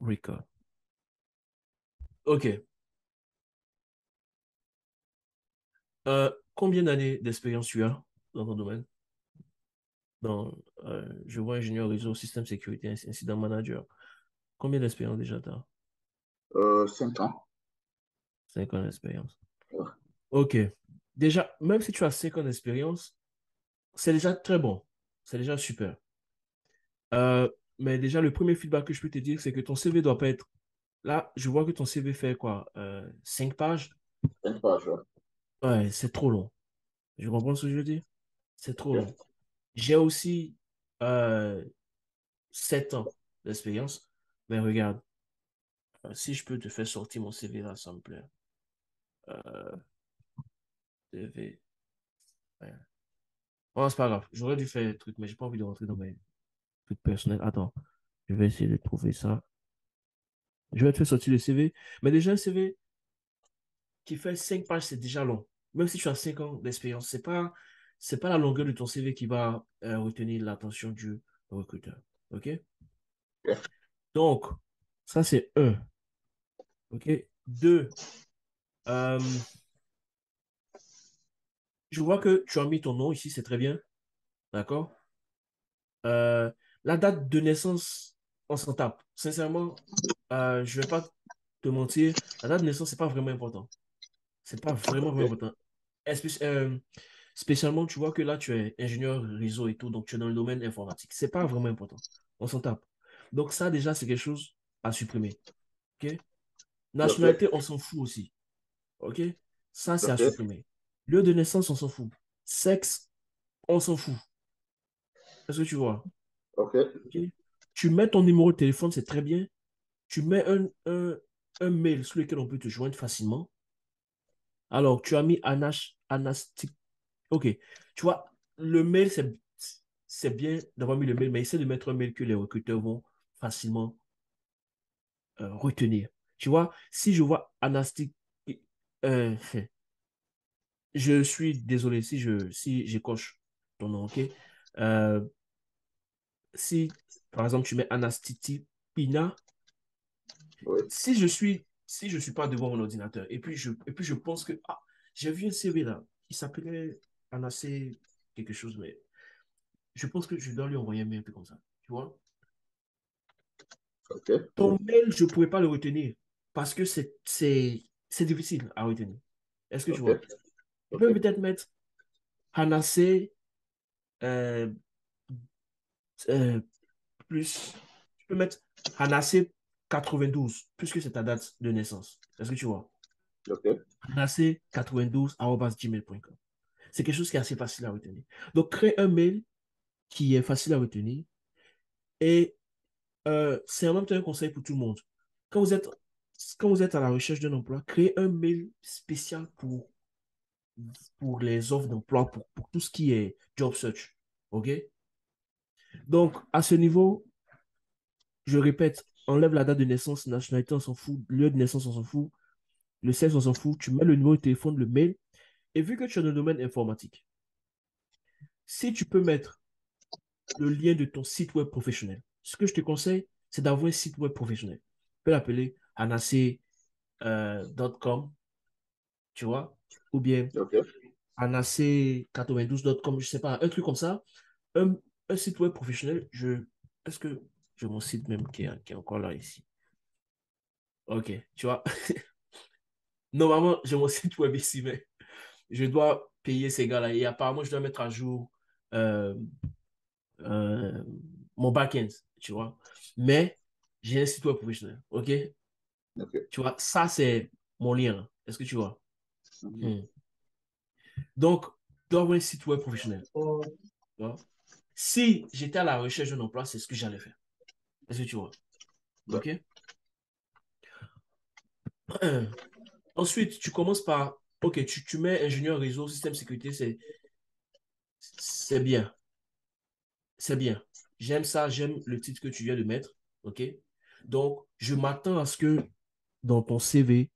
Record. OK. Euh, combien d'années d'expérience tu as dans ton domaine? Dans, euh, je vois ingénieur réseau, système sécurité, incident manager. Combien d'expérience déjà tu as? Euh, cinq ans. Cinq ans d'expérience. Ouais. OK. Déjà, même si tu as cinq ans d'expérience, c'est déjà très bon. C'est déjà super. Euh, mais déjà, le premier feedback que je peux te dire, c'est que ton CV doit pas être. Là, je vois que ton CV fait quoi? Euh, cinq pages? Cinq pages, ouais. Ouais, c'est trop long. Je comprends ce que je veux dire? C'est trop long. J'ai aussi euh, 7 ans d'expérience. Mais regarde, euh, si je peux te faire sortir mon CV là, ça me plaît. Euh, CV. ouais. Bon, c'est pas grave. J'aurais dû faire le truc, mais j'ai pas envie de rentrer dans mes trucs personnels. Attends, je vais essayer de trouver ça. Je vais te faire sortir le CV. Mais déjà, un CV qui fait 5 pages, c'est déjà long. Même si tu as 5 ans d'expérience, c'est pas, c'est pas la longueur de ton CV qui va euh, retenir l'attention du recruteur. Ok? Donc, ça, c'est un. OK? Deux, euh, je vois que tu as mis ton nom ici, c'est très bien. D'accord? Euh, la date de naissance, on s'en tape. Sincèrement, euh, je vais pas te mentir, la date de naissance, c'est pas vraiment important. C'est pas vraiment, vraiment important. Euh, spécialement, tu vois que là, tu es ingénieur réseau et tout, donc tu es dans le domaine informatique. C'est pas vraiment important. On s'en tape. Donc ça, déjà, c'est quelque chose à supprimer. OK? Nationalité, on s'en fout aussi. OK? Ça, c'est à supprimer. Lieu de naissance, on s'en fout. Sexe, on s'en fout. Est-ce que tu vois? Ok. OK? Tu mets ton numéro de téléphone, c'est très bien. Tu mets un, mail sur lequel on peut te joindre facilement. Alors, tu as mis Anash, Anastic. OK. Tu vois, le mail, c'est, c'est bien d'avoir mis le mail, mais essaie de mettre un mail que les recruteurs vont facilement euh, retenir. Tu vois, si je vois Anastic, euh, je suis désolé si je si j'écoche ton nom, OK? Euh, si, par exemple, tu mets Anastiti Pina, si je suis si je suis pas devant mon ordinateur et puis je et puis je pense que ah, j'ai vu un CV là qui s'appelait Anassé quelque chose, mais je pense que je dois lui envoyer un mail un peu comme ça. Tu vois? Ton mail, je ne pourrais pas le retenir parce que c'est c'est c'est difficile à retenir. Est-ce que tu vois? Ok. peux peut-être mettre Anassé euh, euh, plus. Tu peux mettre Anassé 92 puisque c'est ta date de naissance. Est-ce que tu vois? Ok. 92@gmail.com. C'est quelque chose qui est assez facile à retenir. Donc, crée un mail qui est facile à retenir et euh, c'est en même temps un conseil pour tout le monde. Quand vous êtes, quand vous êtes à la recherche d'un emploi, créez un mail spécial pour, pour les offres d'emploi, pour, pour tout ce qui est job search. OK? Donc, à ce niveau, je répète, enlève la date de naissance, nationalité, on s'en fout, lieu de naissance, on s'en fout, le sexe, on s'en fout, tu mets le numéro de téléphone, le mail, et vu que tu es dans le domaine informatique, si tu peux mettre le lien de ton site web professionnel, ce que je te conseille, c'est d'avoir un site web professionnel. Tu peux l'appeler anac.com, tu vois, ou bien Ok. anac92.com, je sais pas, un truc comme ça, un, un site web professionnel, je, est-ce que j'ai mon site même qui est, qui est encore là ici? Ok, tu vois, normalement, j'ai mon site web ici, mais je dois payer ces gars-là et apparemment, je dois mettre à jour euh, euh, mon back-end, tu vois. Mais j'ai un site web professionnel, ok? Ok. Tu vois, ça, c'est mon lien. Est-ce que tu vois? Mhm. Hmm. Donc, tu dois avoir un site web professionnel. tu vois? Si j'étais à la recherche d'un emploi, c'est ce que j'allais faire. Est-ce que tu vois? Ouais. Ok? Ensuite, tu commences par, ok, tu, tu mets ingénieur réseau, système sécurité, c'est, c'est bien. C'est bien. J'aime ça, j'aime le titre que tu viens de mettre. Ok? Donc, je m'attends à ce que dans ton CV,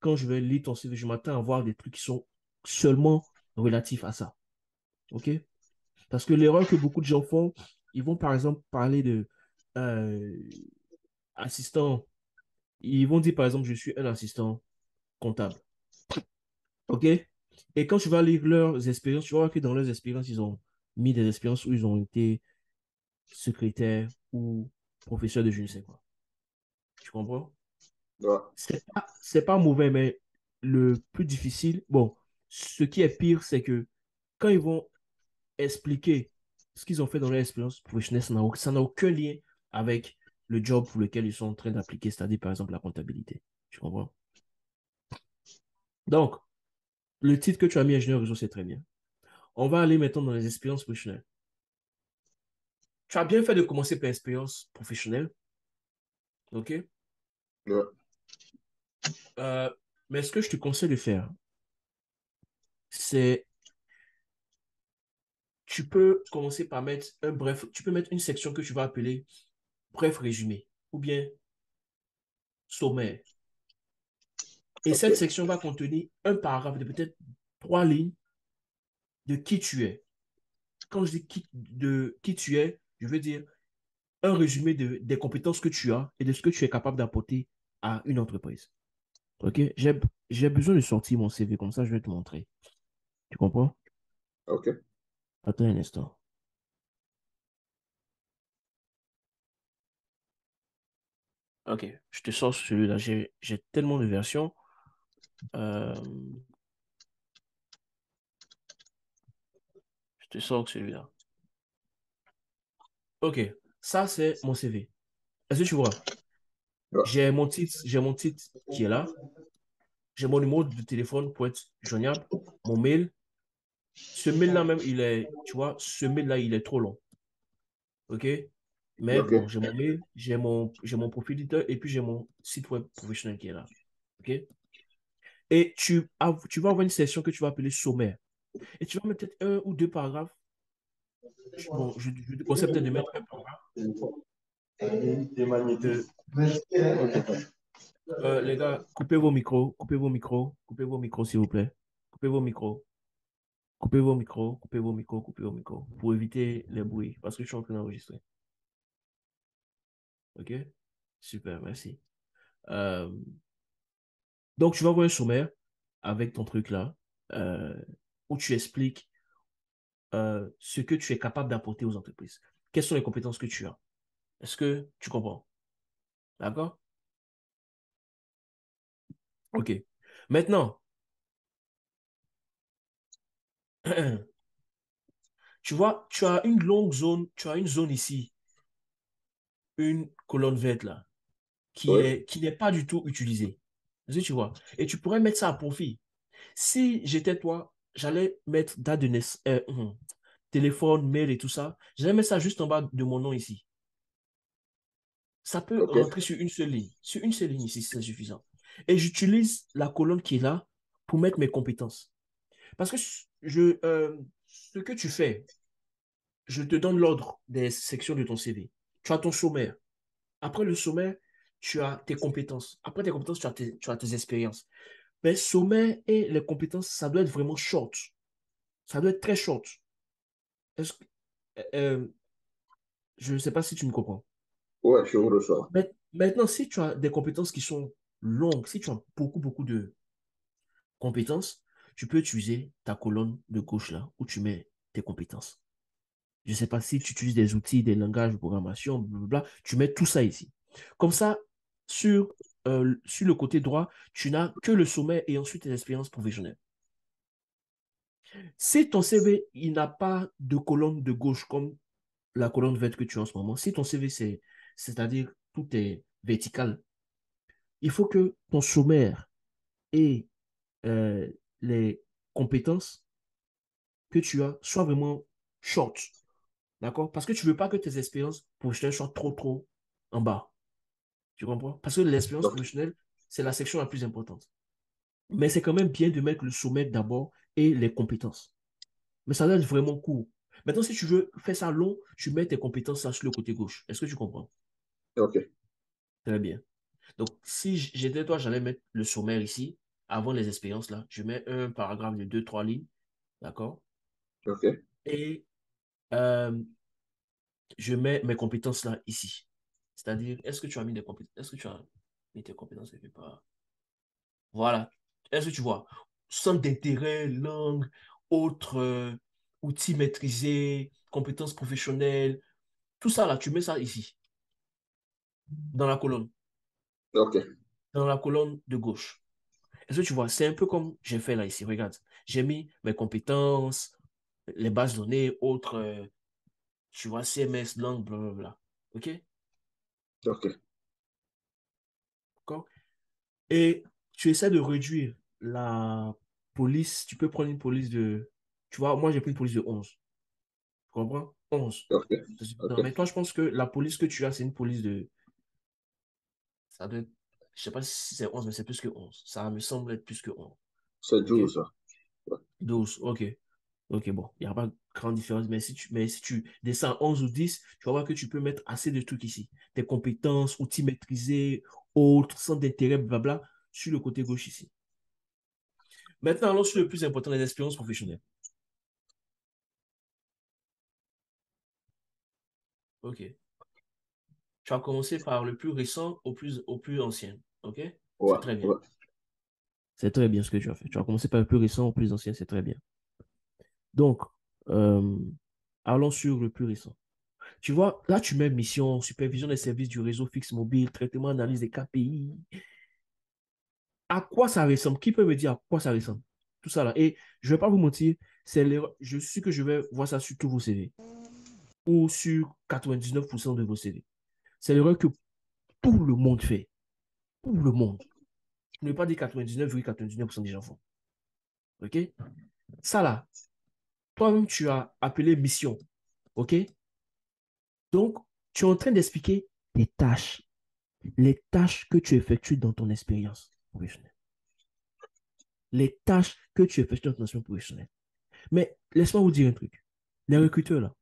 quand je vais lire ton CV, je m'attends à voir des trucs qui sont seulement relatifs à ça. OK? Parce que l'erreur que beaucoup de gens font, ils vont par exemple parler de, euh, assistant, ils vont dire par exemple, je suis un assistant comptable. OK? Et quand tu vas lire leurs expériences, tu vois que dans leurs expériences, ils ont mis des expériences où ils ont été secrétaires ou professeurs de je ne sais quoi. Tu comprends? Ouais. C'est pas, c'est pas mauvais, mais le plus difficile, bon, ce qui est pire, c'est que quand ils vont expliquer ce qu'ils ont fait dans leur expérience professionnelle, ça n'a aucun lien avec le job pour lequel ils sont en train d'appliquer, c'est-à-dire par exemple la comptabilité. Tu comprends? Donc, le titre que tu as mis ingénieur réseau, c'est très bien. On va aller maintenant dans les expériences professionnelles. Tu as bien fait de commencer par l'expérience professionnelle. OK? Ouais. Euh, mais ce que je te conseille de faire, c'est tu peux commencer par mettre un bref, tu peux mettre une section que tu vas appeler bref résumé ou bien sommaire. Et cette section va contenir un paragraphe de peut-être trois lignes de qui tu es. Quand je dis qui, de qui tu es, je veux dire un résumé de, des compétences que tu as et de ce que tu es capable d'apporter à une entreprise. OK? J'ai, j'ai besoin de sortir mon CV comme ça, je vais te montrer. Tu comprends? Ok. Attends un instant. Ok, je te sors celui-là. J'ai, j'ai tellement de versions. Euh, je te sors celui-là. Ok, ça c'est mon CV. Est-ce que tu vois? J'ai mon titre, j'ai mon titre qui est là. J'ai mon numéro de téléphone pour être joignable. Mon mail. Ce mail-là même, il est, tu vois, ce mail-là, il est trop long. Ok? Mais bon, j'ai mon mail, j'ai mon, j'ai mon profil d'éditeur et puis j'ai mon site web professionnel qui est là. Ok? Et tu, tu vas avoir une section que tu vas appeler sommaire. Et tu vas mettre peut-être un ou deux paragraphes. Bon, je, je te conseille peut-être de mettre un paragraphe. de- euh, les gars, coupez vos micros, coupez vos micros, coupez vos micros, s'il vous plaît. Coupez vos micros. Coupez vos micros, coupez vos micros, coupez vos micros. Pour éviter les bruits, parce que je suis en train d'enregistrer. OK? Super, merci. Euh, donc, tu vas voir un sommaire avec ton truc là, euh, où tu expliques euh, ce que tu es capable d'apporter aux entreprises. Quelles sont les compétences que tu as? Est-ce que tu comprends? D'accord? OK. Maintenant, tu vois, tu as une longue zone, tu as une zone ici, une colonne verte là, qui qui n'est pas du tout utilisée. Tu vois? Et tu pourrais mettre ça à profit. Si j'étais toi, j'allais mettre date de naissance, euh, hum, téléphone, mail et tout ça. J'allais mettre ça juste en bas de mon nom ici. Ça peut rentrer sur une seule ligne. Sur une seule ligne ici, c'est suffisant. Et j'utilise la colonne qui est là pour mettre mes compétences. Parce que je, euh, ce que tu fais, je te donne l'ordre des sections de ton CV. Tu as ton sommaire. Après le sommaire, tu as tes compétences. Après tes compétences, tu as tes, tu as tes expériences. Mais sommaire et les compétences, ça doit être vraiment short. Ça doit être très short. Est-ce que- euh, je ne sais pas si tu me comprends. Ouais, je reçois. Mais- Maintenant, si tu as des compétences qui sont longues, si tu as beaucoup, beaucoup de compétences, tu peux utiliser ta colonne de gauche là, où tu mets tes compétences. Je ne sais pas si tu utilises des outils, des langages de programmation, blablabla, tu mets tout ça ici. Comme ça, sur, euh, sur le côté droit, tu n'as que le sommet et ensuite tes expériences professionnelles. Si ton CV, il n'a pas de colonne de gauche comme la colonne verte que tu as en ce moment, si ton CV, c'est, c'est-à-dire tout est vertical, il faut que ton sommaire et euh, les compétences que tu as soient vraiment short. D'accord? Parce que tu ne veux pas que tes expériences professionnelles soient trop, trop en bas. Tu comprends? Parce que l'expérience professionnelle, c'est la section la plus importante. Mais c'est quand même bien de mettre le sommet d'abord et les compétences. Mais ça doit être vraiment court. Maintenant, si tu veux faire ça long, tu mets tes compétences là sur le côté gauche. Est-ce que tu comprends? Ok. Très bien. Donc, si j'étais toi, j'allais mettre le sommaire ici, avant les expériences là. Je mets un paragraphe de deux, trois lignes. D'accord? Ok. Et euh, je mets mes compétences là ici. C'est-à-dire, est-ce que tu as mis des compétences, est-ce que tu as mis tes compétences quelque part? Voilà. Est-ce que tu vois? Centre d'intérêt, langue, autres euh, outils maîtrisés, compétences professionnelles, tout ça là, tu mets ça ici, dans la colonne, OK. dans la colonne de gauche. Est-ce que tu vois? C'est un peu comme j'ai fait là ici. Regarde, j'ai mis mes compétences, les bases données, autres, euh, tu vois, CMS, langue, blablabla. OK? OK. D'accord? Et tu essaies de réduire la police. Tu peux prendre une police de. Tu vois, moi j'ai pris une police de 11. Tu comprends? 11. OK. Non, OK. mais toi, je pense que la police que tu as, c'est une police de. Ça doit être- Je sais pas si c'est 11, mais c'est plus que 11. Ça me semble être plus que 11. C'est OK? 12, ça. 12, ok. Ok, bon, il n'y a pas de grande différence, mais si tu, mais si tu descends à 11 ou 10, tu vas voir que tu peux mettre assez de trucs ici. Tes compétences, outils maîtrisés, autres, centres d'intérêt, blabla, sur le côté gauche ici. Maintenant, allons sur le plus important, les expériences professionnelles. Ok. Tu as commencé par le plus récent au plus, au plus ancien. Ok? Ouais. C'est très bien. ouais. C'est très bien ce que tu as fait. Tu as commencé par le plus récent au plus ancien, c'est très bien. Donc, euh, allons sur le plus récent. Tu vois, là, tu mets mission, supervision des services du réseau fixe mobile, traitement, analyse des KPI. À quoi ça ressemble? Qui peut me dire à quoi ça ressemble? Tout ça là. Et je ne vais pas vous mentir, c'est. Je suis sûr que je vais voir ça sur tous vos CV ou sur 99% de vos CV. C'est l'erreur que tout le monde fait. Tout le monde. Je ne vais pas dire 99,99% des gens font. OK? Ça là, toi-même, tu as appelé mission. OK? Donc, tu es en train d'expliquer les tâches, les tâches que tu effectues dans ton expérience professionnelle. Les tâches que tu effectues dans ton expérience professionnelle. Mais laisse-moi vous dire un truc. Les recruteurs, là,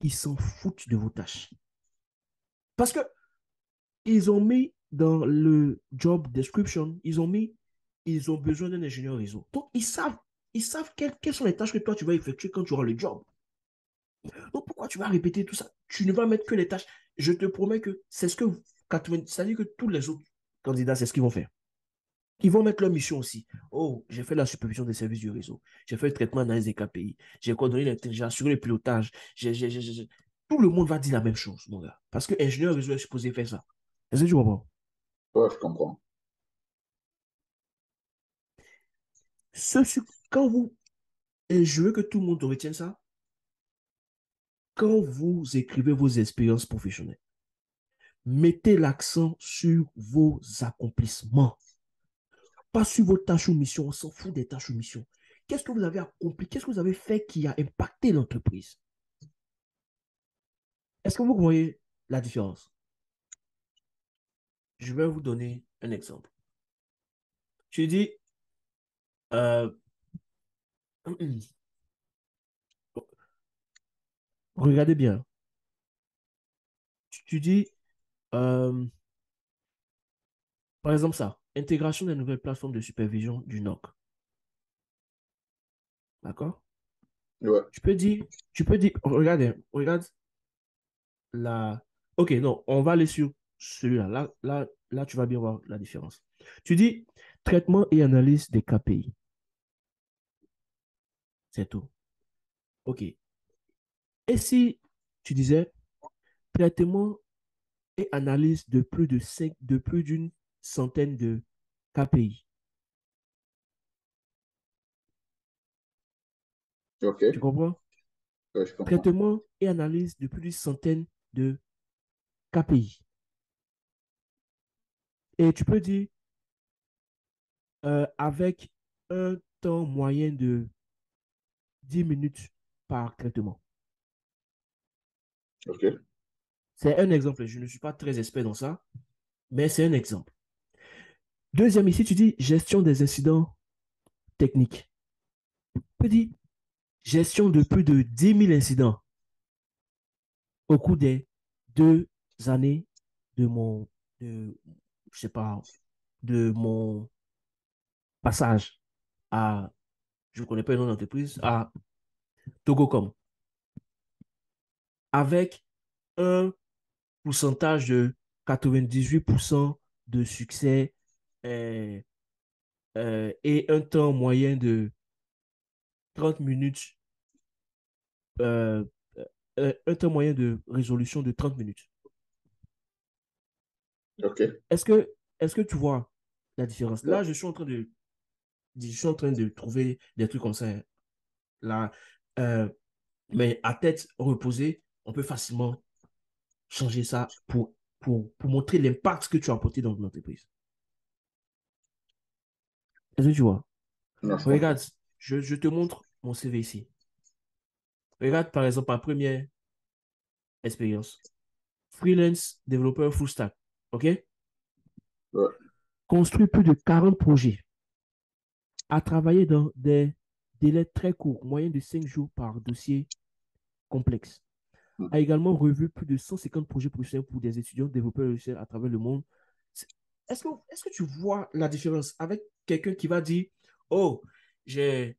ils s'en foutent de vos tâches. Parce que ils ont mis dans le job description, ils ont mis, ils ont besoin d'un ingénieur réseau. Donc, ils savent, ils savent quelles, quelles sont les tâches que toi, tu vas effectuer quand tu auras le job. Donc, pourquoi tu vas répéter tout ça? Tu ne vas mettre que les tâches. Je te promets que c'est ce que 80, c'est-à-dire que tous les autres candidats, c'est ce qu'ils vont faire. Ils vont mettre leur mission aussi. Oh, j'ai fait la supervision des services du réseau. J'ai fait le traitement d'analyse des KPI. J'ai coordonné l'intelligence, assuré le pilotage. Tout le monde va dire la même chose, mon gars. Parce que ingénieur réseau est supposé faire ça. Est-ce que tu comprends? Ouais, je comprends. Ce quand vous, et je veux que tout le monde retienne ça, quand vous écrivez vos expériences professionnelles, mettez l'accent sur vos accomplissements, pas sur vos tâches ou missions. On s'en fout des tâches ou missions. Qu'est-ce que vous avez accompli? Qu'est-ce que vous avez fait qui a impacté l'entreprise? Est-ce que vous voyez la différence? Je vais vous donner un exemple. Tu dis, euh, regardez bien. Tu, tu dis, euh, par exemple ça, intégration des nouvelles plateformes de supervision du NOC. D'accord? Ouais. Tu peux dire, tu peux dire, regardez, regarde la. Ok, non, on va aller sur celui-là. Là, là, là, tu vas bien voir la différence. Tu dis traitement et analyse des KPI. C'est tout. Ok. Et si tu disais traitement et analyse de plus de cinq, de plus d'une centaine de KPI. OK. Tu comprends? Ouais, je comprends. Traitement et analyse de plus d'une centaine de KPI. Et tu peux dire euh, avec un temps moyen de 10 minutes par traitement. OK. C'est un exemple. Je ne suis pas très expert dans ça, mais c'est un exemple. Deuxième ici, tu dis gestion des incidents techniques. Tu peux dire gestion de plus de 10 000 incidents au cours des deux années de mon, de, je sais pas, de mon passage à, je ne connais pas le nom d'entreprise, à Togocom. Avec un pourcentage de 98% de succès euh, euh, et un temps moyen de 30 minutes, euh, un temps moyen de résolution de 30 minutes. OK. Est-ce que, est que tu vois la différence? Là, je suis en train de, je suis en train de trouver des trucs comme ça. hein. Là, euh, mais à tête reposée, on peut facilement changer ça pour, pour, pour montrer l'impact que tu as apporté dans ton entreprise. Est-ce que tu vois? Comprends. Regarde, je, je te montre mon CV ici. Regarde par exemple ma première expérience. Freelance développeur full stack. OK? Ouais. Construit plus de 40 projets. A travaillé dans des délais très courts, moyen de 5 jours par dossier complexe. Hmm. A également revu plus de 150 projets professionnels pour des étudiants développeurs à travers le monde. C'est- Est-ce que, est-ce que tu vois la différence avec quelqu'un qui va dire, oh, j'ai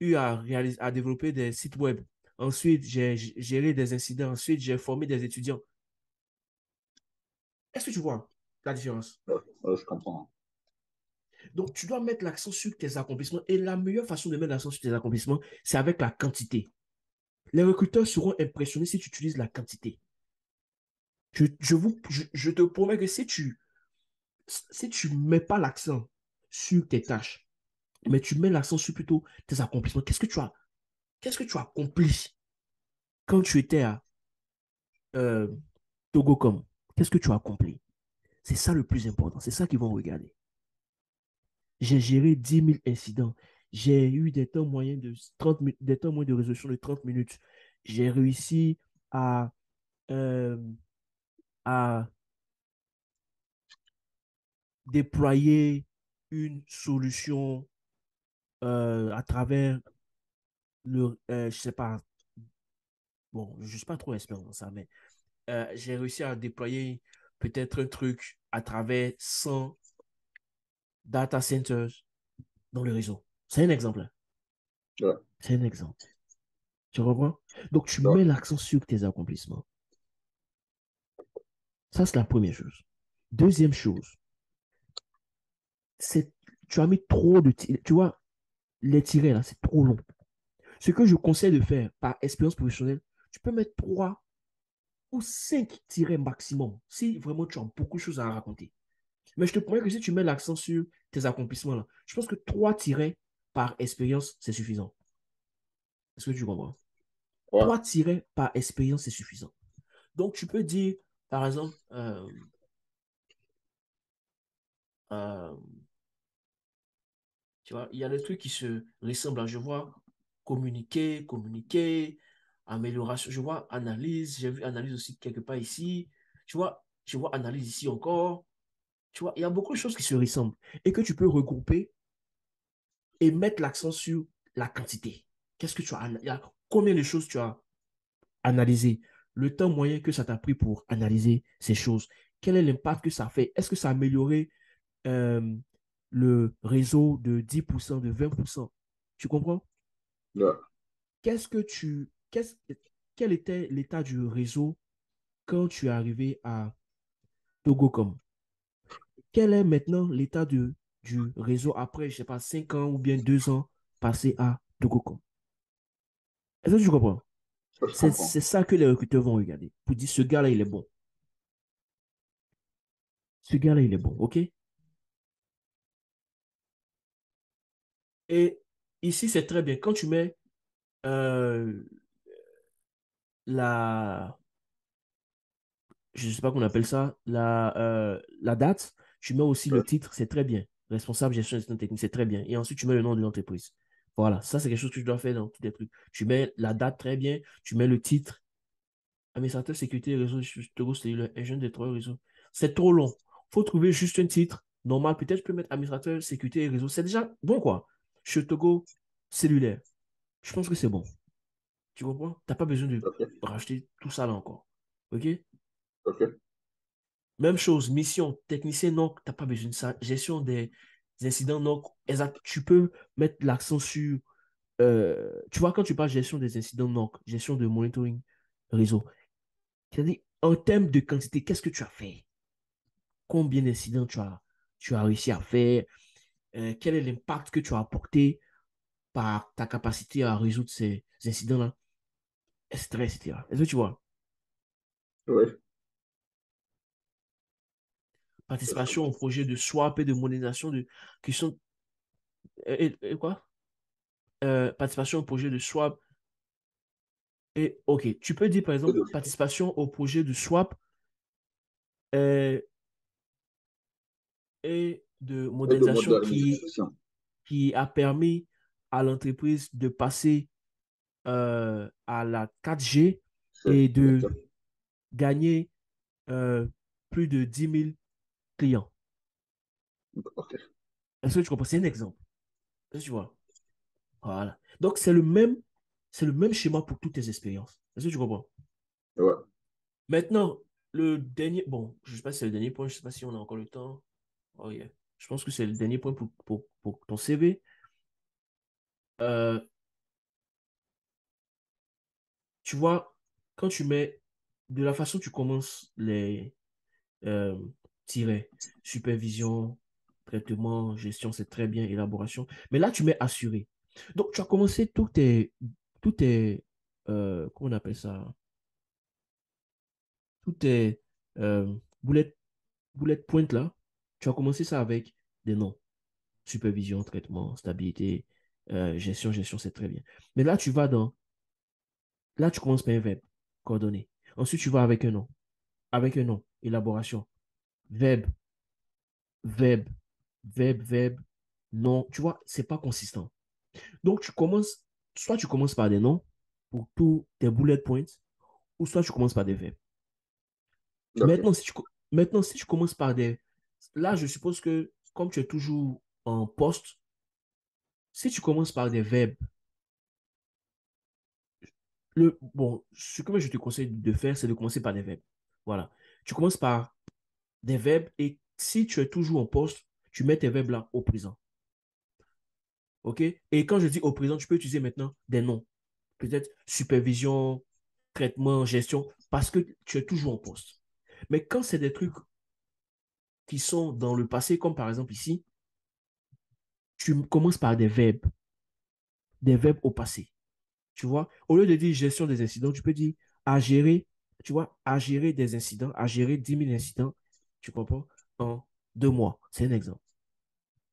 eu à, réaliser, à développer des sites web. Ensuite, j'ai géré des incidents. Ensuite, j'ai formé des étudiants. Est-ce que tu vois la différence? Je comprends. Donc, tu dois mettre l'accent sur tes accomplissements. Et la meilleure façon de mettre l'accent sur tes accomplissements, c'est avec la quantité. Les recruteurs seront impressionnés si tu utilises la quantité. Je, je vous, je, je te promets que si tu si tu mets pas l'accent sur tes tâches, mais tu mets l'accent sur plutôt tes accomplissements, qu'est-ce que tu as, qu'est-ce que tu as accompli quand tu étais à euh, Togocom? Qu'est-ce que tu as accompli? C'est ça le plus important. C'est ça qu'ils vont regarder. J'ai géré 10 000 incidents. J'ai eu des temps moyens de 30 mi- des temps moyens de résolution de 30 minutes. J'ai réussi à, euh, à déployer une solution euh, à travers le, euh, je sais pas, bon, je suis pas trop expert dans ça, mais euh, j'ai réussi à déployer peut-être un truc à travers 100 data centers dans le réseau. C'est un exemple. hein. Ouais. C'est un exemple. Tu comprends? Donc, tu Ouais. mets l'accent sur tes accomplissements. Ça, c'est la première chose. Deuxième chose, c'est tu as mis trop de. Tu vois, les tirets là, c'est trop long. Ce que je conseille de faire par expérience professionnelle, tu peux mettre trois ou cinq tirets maximum si vraiment tu as beaucoup de choses à raconter. Mais je te promets que si tu mets l'accent sur tes accomplissements là, je pense que trois tirets par expérience, c'est suffisant. Est-ce que tu comprends? Ouais. Trois tirets par expérience, c'est suffisant. Donc, tu peux dire, par exemple, euh, euh, tu vois, il y a des trucs qui se ressemblent. Je vois communiquer, communiquer, amélioration. Je vois analyse. J'ai vu analyse aussi quelque part ici. Tu vois, je vois analyse ici encore. Tu vois, il y a beaucoup de choses qui se ressemblent et que tu peux regrouper et mettre l'accent sur la quantité. Qu'est-ce que tu as, combien de choses tu as analysé? Le temps moyen que ça t'a pris pour analyser ces choses. Quel est l'impact que ça fait? Est-ce que ça a amélioré euh, le réseau de 10%, de 20%? Tu comprends? Ouais. Qu'est-ce que tu, qu'est-ce, quel était l'état du réseau quand tu es arrivé à Togocom? Quel est maintenant l'état de, du réseau après, je sais pas, 5 ans ou bien 2 ans passés à Togocom? Est-ce que tu comprends? Je C'est comprends. c'est ça que les recruteurs vont regarder. Pour dire, ce gars-là, il est bon. Ce gars-là, il est bon, OK? Et ici, c'est très bien. Quand tu mets euh, la, je sais pas qu'on appelle ça, la, euh, la date, tu mets aussi le titre, c'est très bien. Responsable gestion gestion technique, c'est très bien. Et ensuite, tu mets le nom de l'entreprise. Voilà, ça, c'est quelque chose que tu dois faire dans tous les trucs. Tu mets la date très bien, tu mets le titre, administrateur sécurité réseau, cellulaire, ingénieur des trois réseaux. C'est trop long. faut trouver juste un titre normal. Peut-être tu peux mettre administrateur sécurité et réseau. C'est déjà bon, quoi. Chez Togo cellulaire. Je pense que c'est bon. Tu comprends? Tu n'as pas besoin de racheter tout ça là encore. OK? Ok. Même chose, mission, technicien NOC, tu n'as pas besoin de ça. Gestion des incidents NOC, exact. Tu peux mettre l'accent sur. euh, tu vois, quand tu parles gestion des incidents NOC, gestion de monitoring réseau, c'est-à-dire, en termes de quantité, qu'est-ce que tu as fait? Combien d'incidents tu as, tu as réussi à faire? Euh, Quel est l'impact que tu as apporté par ta capacité à résoudre ces incidents-là? Etc. etc. Est-ce que tu vois? Oui. Participation au projet de swap et de modernisation de qui sont. Et, et quoi? Euh, Participation au projet de swap. Et ok, tu peux dire par exemple participation au projet de swap euh, et de modernisation qui, qui a permis à l'entreprise de passer euh, à la 4G et de gagner euh, plus de 10 000 clients. Est-ce que tu comprends? C'est un exemple. Est-ce que tu vois? Voilà. Donc, c'est le même, c'est le même schéma pour toutes tes expériences. Est-ce que tu comprends? Ouais. Maintenant, le dernier, bon, je ne sais pas si c'est le dernier point, je ne sais pas si on a encore le temps. Oh yeah. Je pense que c'est le dernier point pour, ton CV. Euh, tu vois, quand tu mets, de la façon tu commences les euh, tirets, supervision, traitement, gestion, c'est très bien, élaboration. Mais là, tu mets assuré. Donc, tu as commencé tous tes, tes euh, comment on appelle ça? Tous tes euh, boulettes, boulettes pointes là. Tu as commencé ça avec des noms. Supervision, traitement, stabilité, euh, gestion, gestion, c'est très bien. Mais là, tu vas dans. Là, tu commences par un verbe, coordonné. Ensuite, tu vas avec un nom. Avec un nom, élaboration. Verbe, verbe, verbe, verbe, nom. Tu vois, c'est pas consistant. Donc, tu commences, soit tu commences par des noms pour tous tes bullet points, ou soit tu commences par des verbes. Maintenant, si tu, maintenant, si tu commences par des. Là, je suppose que comme tu es toujours en poste, si tu commences par des verbes, le, bon, ce que je te conseille de faire, c'est de commencer par des verbes. Voilà. Tu commences par des verbes et si tu es toujours en poste, tu mets tes verbes là au présent. OK? Et quand je dis au présent, tu peux utiliser maintenant des noms. Peut-être supervision, traitement, gestion, parce que tu es toujours en poste. Mais quand c'est des trucs qui sont dans le passé, comme par exemple ici, tu commences par des verbes. Des verbes au passé. Tu vois, au lieu de dire gestion des incidents, tu peux dire à gérer, tu vois, à gérer des incidents, à gérer 10 000 incidents, tu comprends, en deux mois. C'est un exemple.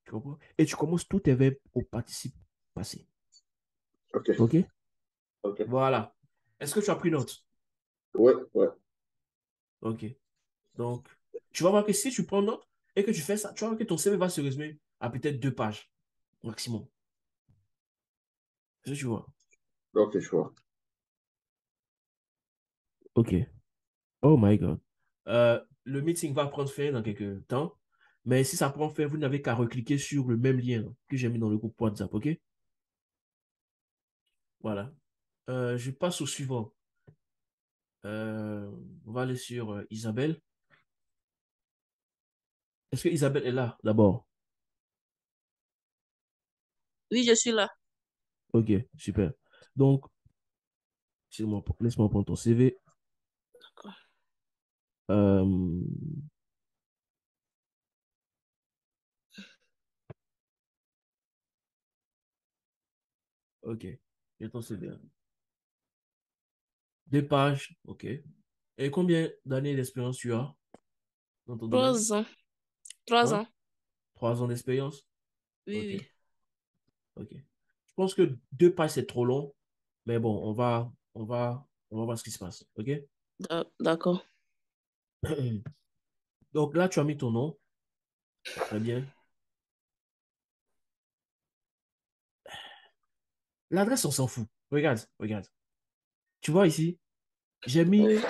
Tu comprends? Et tu commences tous tes verbes au participe passé. OK. OK? OK. Voilà. Est-ce que tu as pris note? Ouais, ouais. OK. Donc, tu vas voir que si tu prends note et que tu fais ça, tu vas voir que ton CV va se résumer à peut-être deux pages maximum. Tu vois? Ok, je vois. OK. Oh my God. Euh, le meeting va prendre fin dans quelques temps. Mais si ça prend fin, vous n'avez qu'à recliquer sur le même lien que j'ai mis dans le groupe WhatsApp, OK? Voilà. Euh, je passe au suivant. Euh, on va aller sur Isabelle. Est-ce que Isabelle est là d'abord? Oui, je suis là. Ok, super. Donc, laisse-moi prendre ton CV. D'accord. Euh, ok, j'ai ton CV. Deux pages, ok. Et combien d'années d'expérience tu as dans ton domaine? Trois ans. Trois ans. Trois ans d'expérience? Oui, Ok, oui. ok. Je pense que deux pages, c'est trop long. Mais bon, on va, on va, on va voir ce qui se passe. Ok? D'a- D'accord. Donc là, tu as mis ton nom. Très bien. L'adresse, on s'en fout. Regarde, regarde. Tu vois ici, j'ai mis Oui.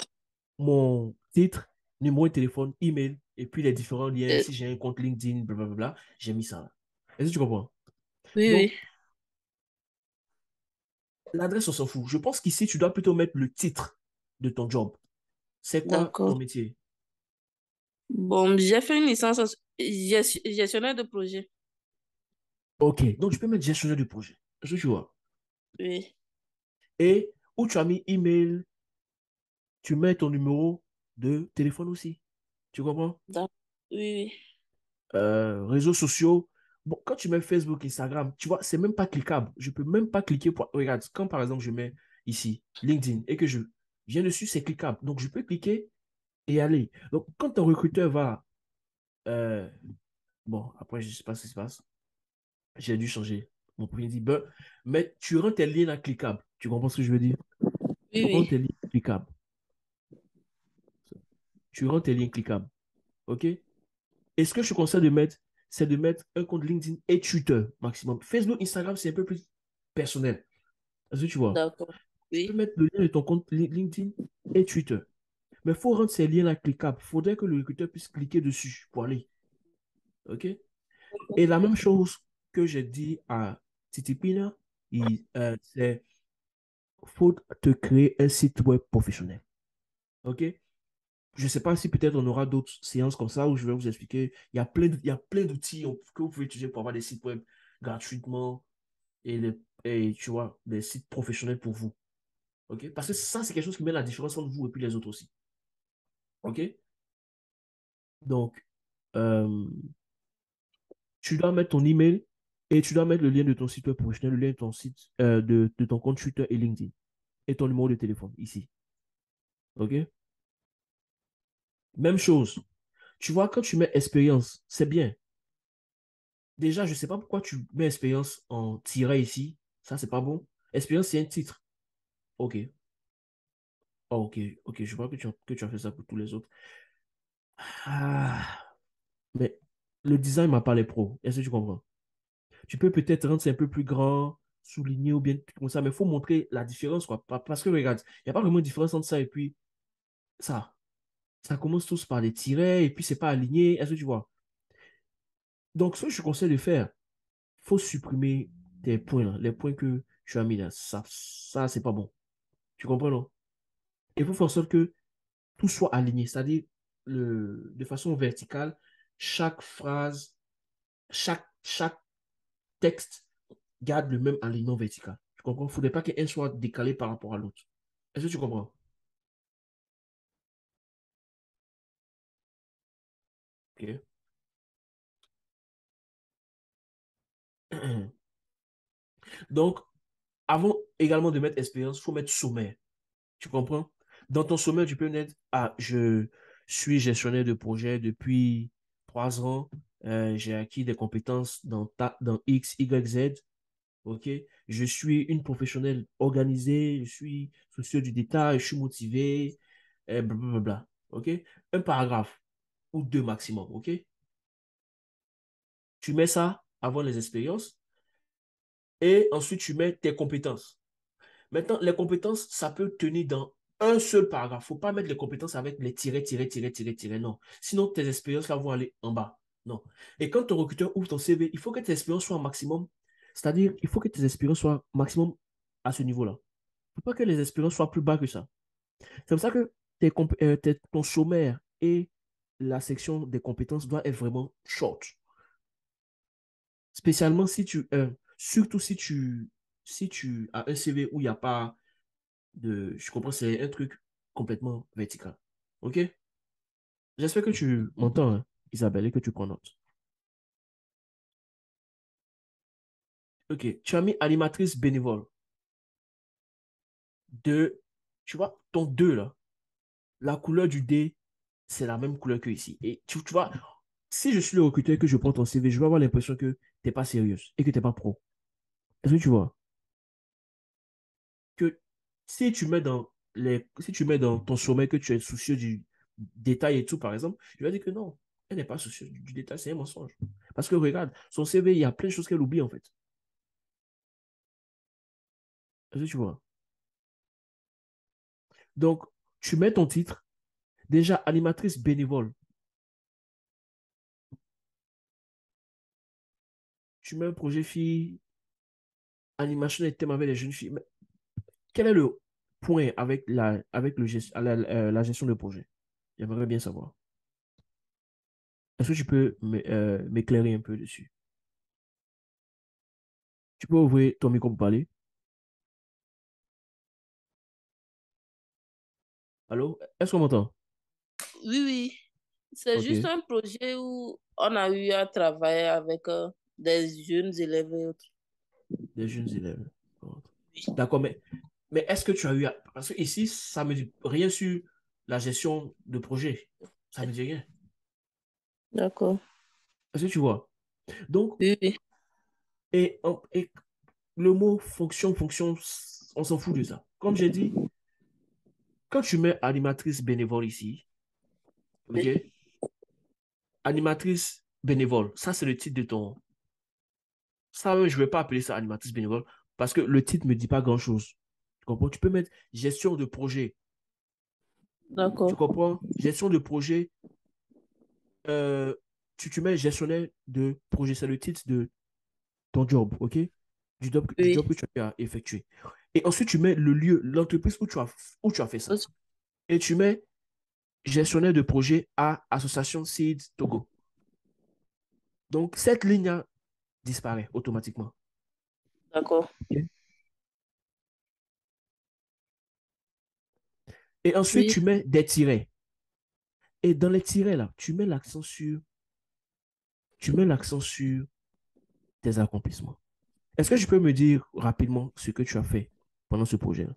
mon titre, numéro de téléphone, email, et puis les différents liens. Euh, Si j'ai un compte LinkedIn, blablabla, j'ai mis ça. Est-ce que tu comprends? oui, Donc, oui. l'adresse, on s'en fout. Je pense qu'ici, tu dois plutôt mettre le titre de ton job. C'est quoi ton métier? Bon, j'ai fait une licence en gest- gestionnaire de projet. Ok, donc tu peux mettre gestionnaire de projet. Est-ce que tu vois? Oui. Et où tu as mis email, tu mets ton numéro de téléphone aussi. Tu comprends? Oui, oui. Euh, réseaux sociaux. Bon, quand tu mets Facebook, Instagram, tu vois, c'est même pas cliquable. Je peux même pas cliquer pour. Regarde, quand par exemple je mets ici LinkedIn et que je viens dessus, c'est cliquable. Donc je peux cliquer et aller. Donc quand un recruteur va. euh, bon, après, je sais pas ce qui se passe. J'ai dû changer. Mon premier dit, ben, mais tu rends tes liens cliquables. Tu comprends ce que je veux dire? Oui, Tu rends oui. tes liens cliquables. Tu rends tes liens cliquables. OK? Et ce que je te conseille de mettre, c'est de mettre un compte LinkedIn et Twitter maximum? Facebook, Instagram, c'est un peu plus personnel. Est-ce que tu vois? D'accord. Tu peux mettre le lien de ton compte Li- LinkedIn et Twitter. Mais il faut rendre ces liens-là cliquables. Il faudrait que le recruteur puisse cliquer dessus pour aller. OK? Et la même chose que j'ai dit à Titi Pina, il, euh, c'est faut te créer un site web professionnel. OK? Je ne sais pas si peut-être on aura d'autres séances comme ça où je vais vous expliquer. Il y a plein, d'outils que vous pouvez utiliser pour avoir des sites web gratuitement et tu vois, des sites professionnels pour vous. OK? Parce que ça, c'est quelque chose qui met la différence entre vous et puis les autres aussi. OK? Donc, euh, tu dois mettre ton email et tu dois mettre le lien de ton site web professionnel, le lien de ton site, euh, de, de ton compte Twitter et LinkedIn et ton numéro de téléphone ici. OK? Même chose. Tu vois, quand tu mets expérience, c'est bien. Déjà, je ne sais pas pourquoi tu mets expérience en tiret ici. Ça, c'est pas bon. Expérience, c'est un titre. OK. Oh, OK. OK. Je vois que tu, as, que tu as fait ça pour tous les autres. Ah. Mais le design m'a pas les pros. Est-ce que tu comprends? Tu peux peut-être rendre ça un peu plus grand, souligner ou bien comme ça, mais il faut montrer la différence, quoi. Parce que regarde, il n'y a pas vraiment de différence entre ça et puis ça. Ça commence tous par des tirets et puis c'est pas aligné. Est-ce que tu vois? Donc, ce que je conseille de faire, faut supprimer tes points, les points que tu as mis là. Ça, ça c'est pas bon. Tu comprends, non? Il faut faire en sorte que tout soit aligné, c'est-à-dire le, de façon verticale, chaque phrase, chaque, chaque texte garde le même alignement vertical. Tu comprends? Il ne faudrait pas qu'un soit décalé par rapport à l'autre. Est-ce que tu comprends? Donc, avant également de mettre expérience, il faut mettre sommaire. Tu comprends? Dans ton sommaire, tu peux mettre, ah, je suis gestionnaire de projet depuis trois ans. Euh, j'ai acquis des compétences dans, X, Y, Z. OK? Je suis une professionnelle organisée, je suis soucieux du détail, je suis motivé, et blablabla. OK? Un paragraphe ou deux maximum. OK? Tu mets ça avant les expériences et ensuite tu mets tes compétences. Maintenant, les compétences, ça peut tenir dans un seul paragraphe. Il ne faut pas mettre les compétences avec les tirets, tirets, tirets, tirets, tirets. Non. Sinon, tes expériences là vont aller en bas. Non. Et quand ton recruteur ouvre ton CV, il faut que tes expériences soient maximum. C'est-à-dire, il faut que tes expériences soient maximum à ce niveau-là. Faut pas que les expériences soient plus bas que ça. C'est comme ça que tes, euh, ton sommaire et la section des compétences doivent être vraiment short. Spécialement si tu, euh, surtout si tu, si tu as un CV où il n'y a pas de, je comprends, c'est un truc complètement vertical. OK? J'espère que tu m'entends, hein, Isabelle, et que tu prends note. OK. Tu as mis animatrice bénévole. De, tu vois, ton 2 là, la couleur du dé, c'est la même couleur que ici. Et tu, vois, si je suis le recruteur et que je prends ton CV, je vais avoir l'impression que tu n'es pas sérieuse et que tu n'es pas pro. Est-ce que tu vois? Que si tu mets dans les, si tu mets dans ton sommet que tu es soucieux du détail et tout, par exemple, je vais dire que non, elle n'est pas soucieuse du, du détail, c'est un mensonge. Parce que regarde, son CV, il y a plein de choses qu'elle oublie en fait. Est-ce que tu vois? Donc, tu mets ton titre, déjà animatrice bénévole. Tu mets un projet fille, animation et thème avec les jeunes filles. Mais quel est le point avec la, avec le, la, la, gestion de projet? J'aimerais bien savoir. Est-ce que tu peux m'éclairer un peu dessus? Tu peux ouvrir ton micro pour parler? Allô? Est-ce qu'on m'entend? Oui, oui. C'est juste un projet où on a eu à travailler avec euh, des jeunes élèves et autres. Des jeunes élèves. D'accord, mais, mais est-ce que tu as eu... à- Parce que ici, ça me dit rien sur la gestion de projet. Ça me dit rien. D'accord. Est-ce que tu vois? Donc, Oui, et, et le mot fonction, fonction, on s'en fout de ça. Comme j'ai dit, quand tu mets animatrice bénévole ici, Animatrice bénévole, ça c'est le titre de ton... Ça, je ne vais pas appeler ça animatrice bénévole parce que le titre ne me dit pas grand-chose. Tu comprends? Tu peux mettre gestion de projet. Tu D'accord. comprends? Gestion de projet. euh, tu, tu mets gestionnaire de projet. C'est le titre de ton job, ok? Du job, du job que tu as effectué. Et ensuite, tu mets le lieu, l'entreprise où tu as, où tu as fait ça. Et tu mets gestionnaire de projet à Association Seed Togo. Donc, cette ligne disparaît automatiquement. D'accord. Et ensuite, Oui. tu mets des tirets. Et dans les tirets, là, tu mets l'accent sur, tu mets l'accent sur tes accomplissements. Est-ce que tu peux me dire rapidement ce que tu as fait pendant ce projet-là?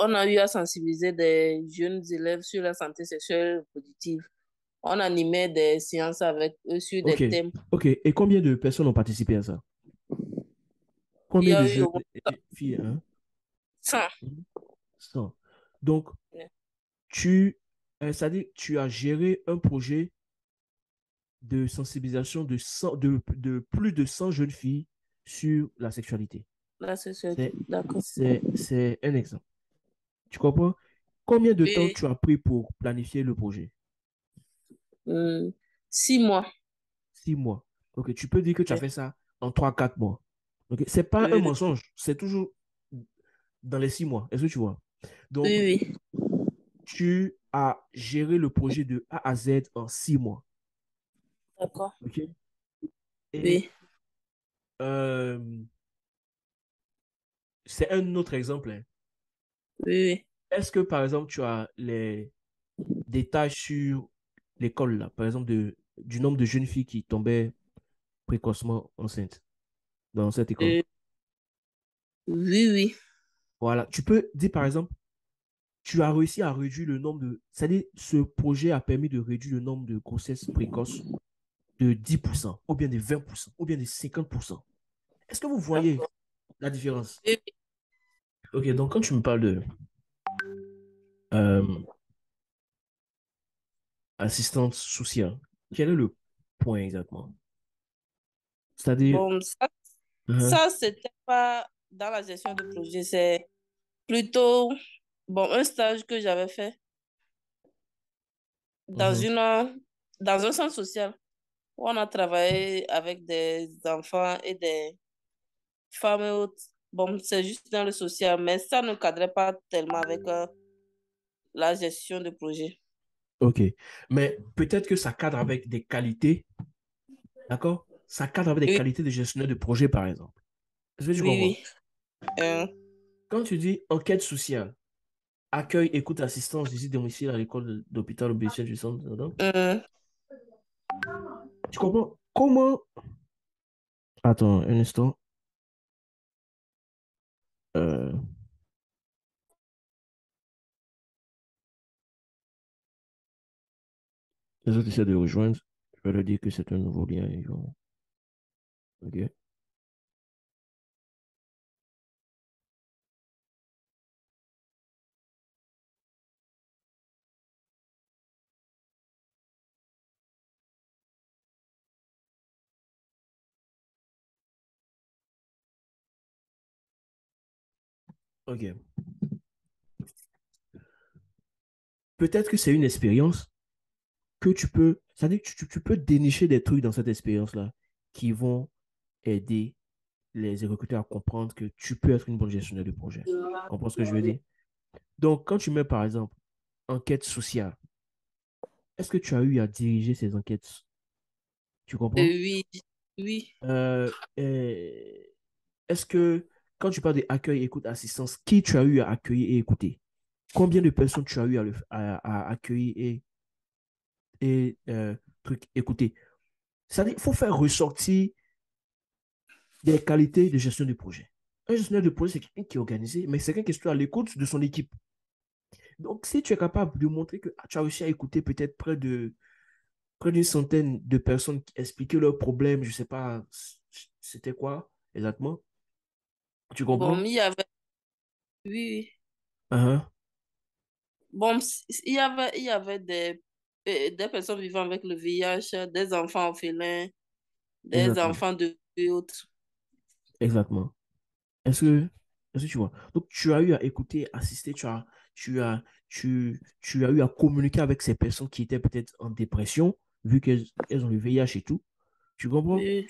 On a eu à sensibiliser des jeunes élèves sur la santé sexuelle reproductive. On animait des séances avec eux sur des thèmes. Ok. Et combien de personnes ont participé à ça? Combien de eu jeunes filles, hein? 100. 100. Donc, Ouais. tu, euh, c'est-à-dire, tu as géré un projet de sensibilisation de, 100 de, de plus de 100 jeunes filles sur la sexualité. Sûr. C'est, D'accord. c'est un exemple. Tu comprends? Combien de temps tu as pris pour planifier le projet? Hum, six mois. Six mois. Ok, tu peux dire que tu as fait ça en trois, quatre mois. Ok, c'est pas un Oui, mensonge, c'est toujours dans les six mois. Est-ce que tu vois? Donc, oui, oui. tu as géré le projet de A à Z en six mois. D'accord. Ok? Et Oui. euh, c'est un autre exemple. hein. Oui, oui. Est-ce que, par exemple, tu as les détails sur l'école, là, par exemple, de, du nombre de jeunes filles qui tombaient précocement enceintes dans cette école? Euh, oui, oui. Voilà. Tu peux dire, par exemple, tu as réussi à réduire le nombre de... C'est-à-dire, ce projet a permis de réduire le nombre de grossesses précoces de 10%, ou bien de 20%, ou bien de 50%. Est-ce que vous voyez la différence? Oui, oui. Ok, donc quand tu me parles de euh, sociale, quel est le point exactement? C'est-à-dire, Bon, ça, hein, ça c'était pas dans la gestion de projet, c'est plutôt bon, un stage que j'avais fait dans mhm. une, dans un centre social où on a travaillé avec des enfants et des femmes et autres. Bon, c'est juste dans le social, mais ça ne cadrait pas tellement avec euh, la gestion de projet. Ok, mais peut-être que ça cadre avec des qualités, d'accord? Ça cadre avec des Oui, qualités de gestionnaire de projet, par exemple. Est-ce que tu oui, comprends? oui. Euh, Quand tu dis enquête sociale, accueil, écoute, assistance, visite domicile à l'école d'hôpital au du centre, euh, Tu comprends? Comment... Attends, un instant. Euh, les autres essaient de rejoindre. Je vais leur dire que c'est un nouveau lien. Ils. Ok. Ok. Peut-être que c'est une expérience que tu peux, c'est-à-dire que tu, tu peux dénicher des trucs dans cette expérience-là qui vont aider les recruteurs à comprendre que tu peux être une bonne gestionnaire de projet. Tu comprends ce que je veux dire? Donc, quand tu mets, par exemple, enquête sociale, est-ce que tu as eu à diriger ces enquêtes? Tu euh, comprends? oui, oui. Euh, est-ce que quand tu parles d'accueil, écoute, assistance, qui tu as eu à accueillir et écouter? combien de personnes tu as eu à, accueillir et, euh, truc, écouter? C'est-à-dire, il faut faire ressortir des qualités de gestion de projet. Un gestionnaire de projet, c'est quelqu'un qui est organisé, mais c'est quelqu'un qui est à l'écoute de son équipe. Donc, si tu es capable de montrer que tu as réussi à écouter peut-être près de près d'une centaine de personnes qui expliquaient leurs problèmes, je ne sais pas, c'était quoi exactement. Tu comprends? Bon, il y avait... Oui. Uh-huh. Bon, il y avait, il y avait des, des personnes vivant avec le VIH, des enfants orphelins, des Exactement. enfants de autres. Exactement. Est-ce que, est-ce que tu vois? Donc, tu as eu à écouter, assister, tu as, tu as, tu, tu as eu à communiquer avec ces personnes qui étaient peut-être en dépression, vu qu'elles elles ont le VIH et tout. Tu comprends? Oui.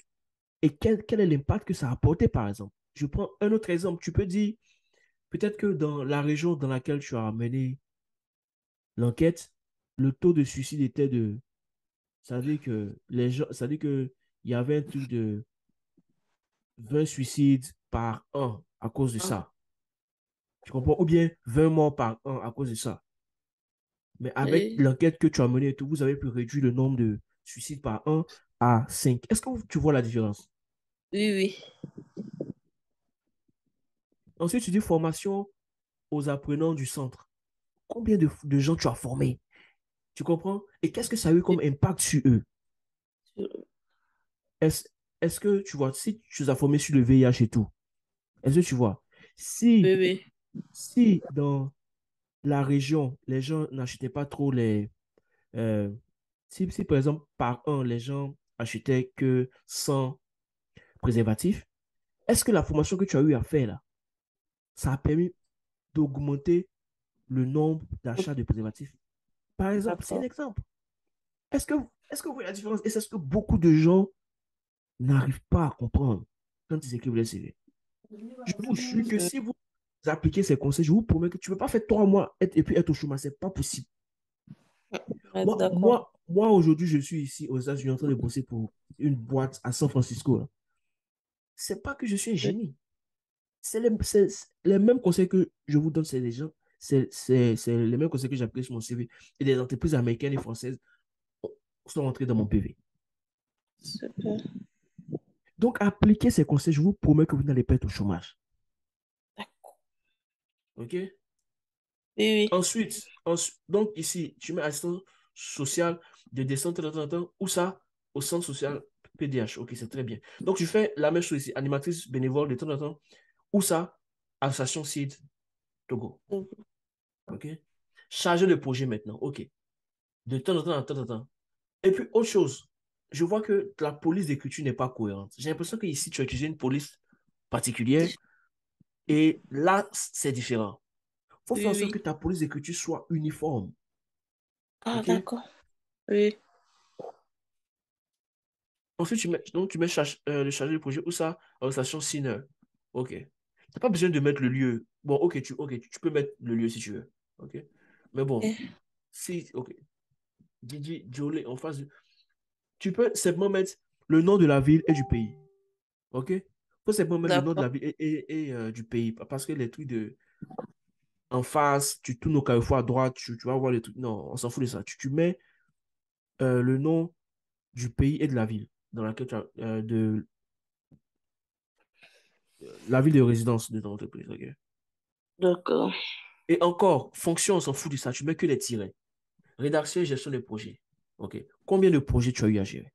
Et quel, quel est l'impact que ça a apporté, par exemple? Je prends un autre exemple. Tu peux dire, peut-être que dans la région dans laquelle tu as mené l'enquête, le taux de suicide était de. Ça veut dire que les gens. Ça veut dire que il y avait un truc de 20 suicides par an à cause de Ah. ça. Tu comprends? Ou bien 20 morts par an à cause de ça. Mais avec l'enquête que tu as menée et tout, vous avez pu réduire le nombre de suicides par an à 5. Est-ce que tu vois la différence? Oui, oui. Ensuite, tu dis formation aux apprenants du centre. Combien de, de gens tu as formés? Tu comprends? Et qu'est-ce que ça a eu comme impact sur eux? Est-ce est-ce que tu vois, si tu les as formés sur le VIH et tout, est-ce que tu vois, si, Oui, oui. si dans la région, les gens n'achetaient pas trop les. euh, si, si, par exemple, par an, les gens achetaient que 100 préservatifs, est-ce que la formation que tu as eu à faire là, ça a permis d'augmenter le nombre d'achats de préservatifs? Par exemple, c'est un exemple. Est-ce que, est-ce que vous voyez la différence? Et c'est ce que beaucoup de gens n'arrivent pas à comprendre quand ils écrivent les CV. Je vous jure que si vous appliquez ces conseils, je vous promets que tu ne peux pas faire trois mois et puis être au chômage. Ce n'est pas possible. Ouais, Moi, moi, moi aujourd'hui, je suis ici aux États-Unis en train de bosser pour une boîte à San Francisco. C'est pas que je suis un génie. C'est les, les mêmes conseils que je vous donne, c'est les gens, c'est c'est- c'est les mêmes conseils que j'ai appris sur mon CV. Et des entreprises américaines et françaises sont rentrées dans mon PV. Super. Donc, appliquez ces conseils, je vous promets que vous n'allez pas être au chômage. D'accord. OK? Oui, oui. Ensuite, ensu- donc ici, tu mets assistant social de descente de temps en temps. Où ça? Au centre social PDH. Ok, c'est très bien. Donc, tu fais la même chose ici. Animatrice bénévole de temps en temps. Où ça? Association CID Togo. Togo. Ok? Chargé de projet maintenant. Ok. De temps en temps, en temps en temps. Et puis, autre chose. Je vois que la police d'écriture n'est pas cohérente. J'ai l'impression qu'ici, tu as utilisé une police particulière. Et là, c'est différent. Il faut Oui, faire en sorte que ta police d'écriture soit uniforme. Ah, d'accord. Oui. Ensuite, tu mets, donc, tu mets charge- euh, le chargé de projet où ça? Station Sinner. Ok. Tu n'as pas besoin de mettre le lieu. Bon, ok, tu, ok, tu peux mettre le lieu si tu veux. Ok? Mais bon, Eh. si, ok. Didi Jolie en face. Tu peux simplement mettre le nom de la ville et du pays. Ok? Faut simplement mettre le nom de la ville et, et- et, euh, du pays. Parce que les trucs de. En face, tu tournes au carrefour à droite, tu, tu vas voir les trucs. Non, on s'en fout de ça. Tu, tu mets euh, le nom du pays et de la ville dans laquelle tu as. euh, de la ville de résidence de ton entreprise. ok? D'accord. Et encore, fonction, on s'en fout de ça. Tu mets que les tirets. Rédaction et gestion des projets. OK. Combien de projets tu as eu à gérer?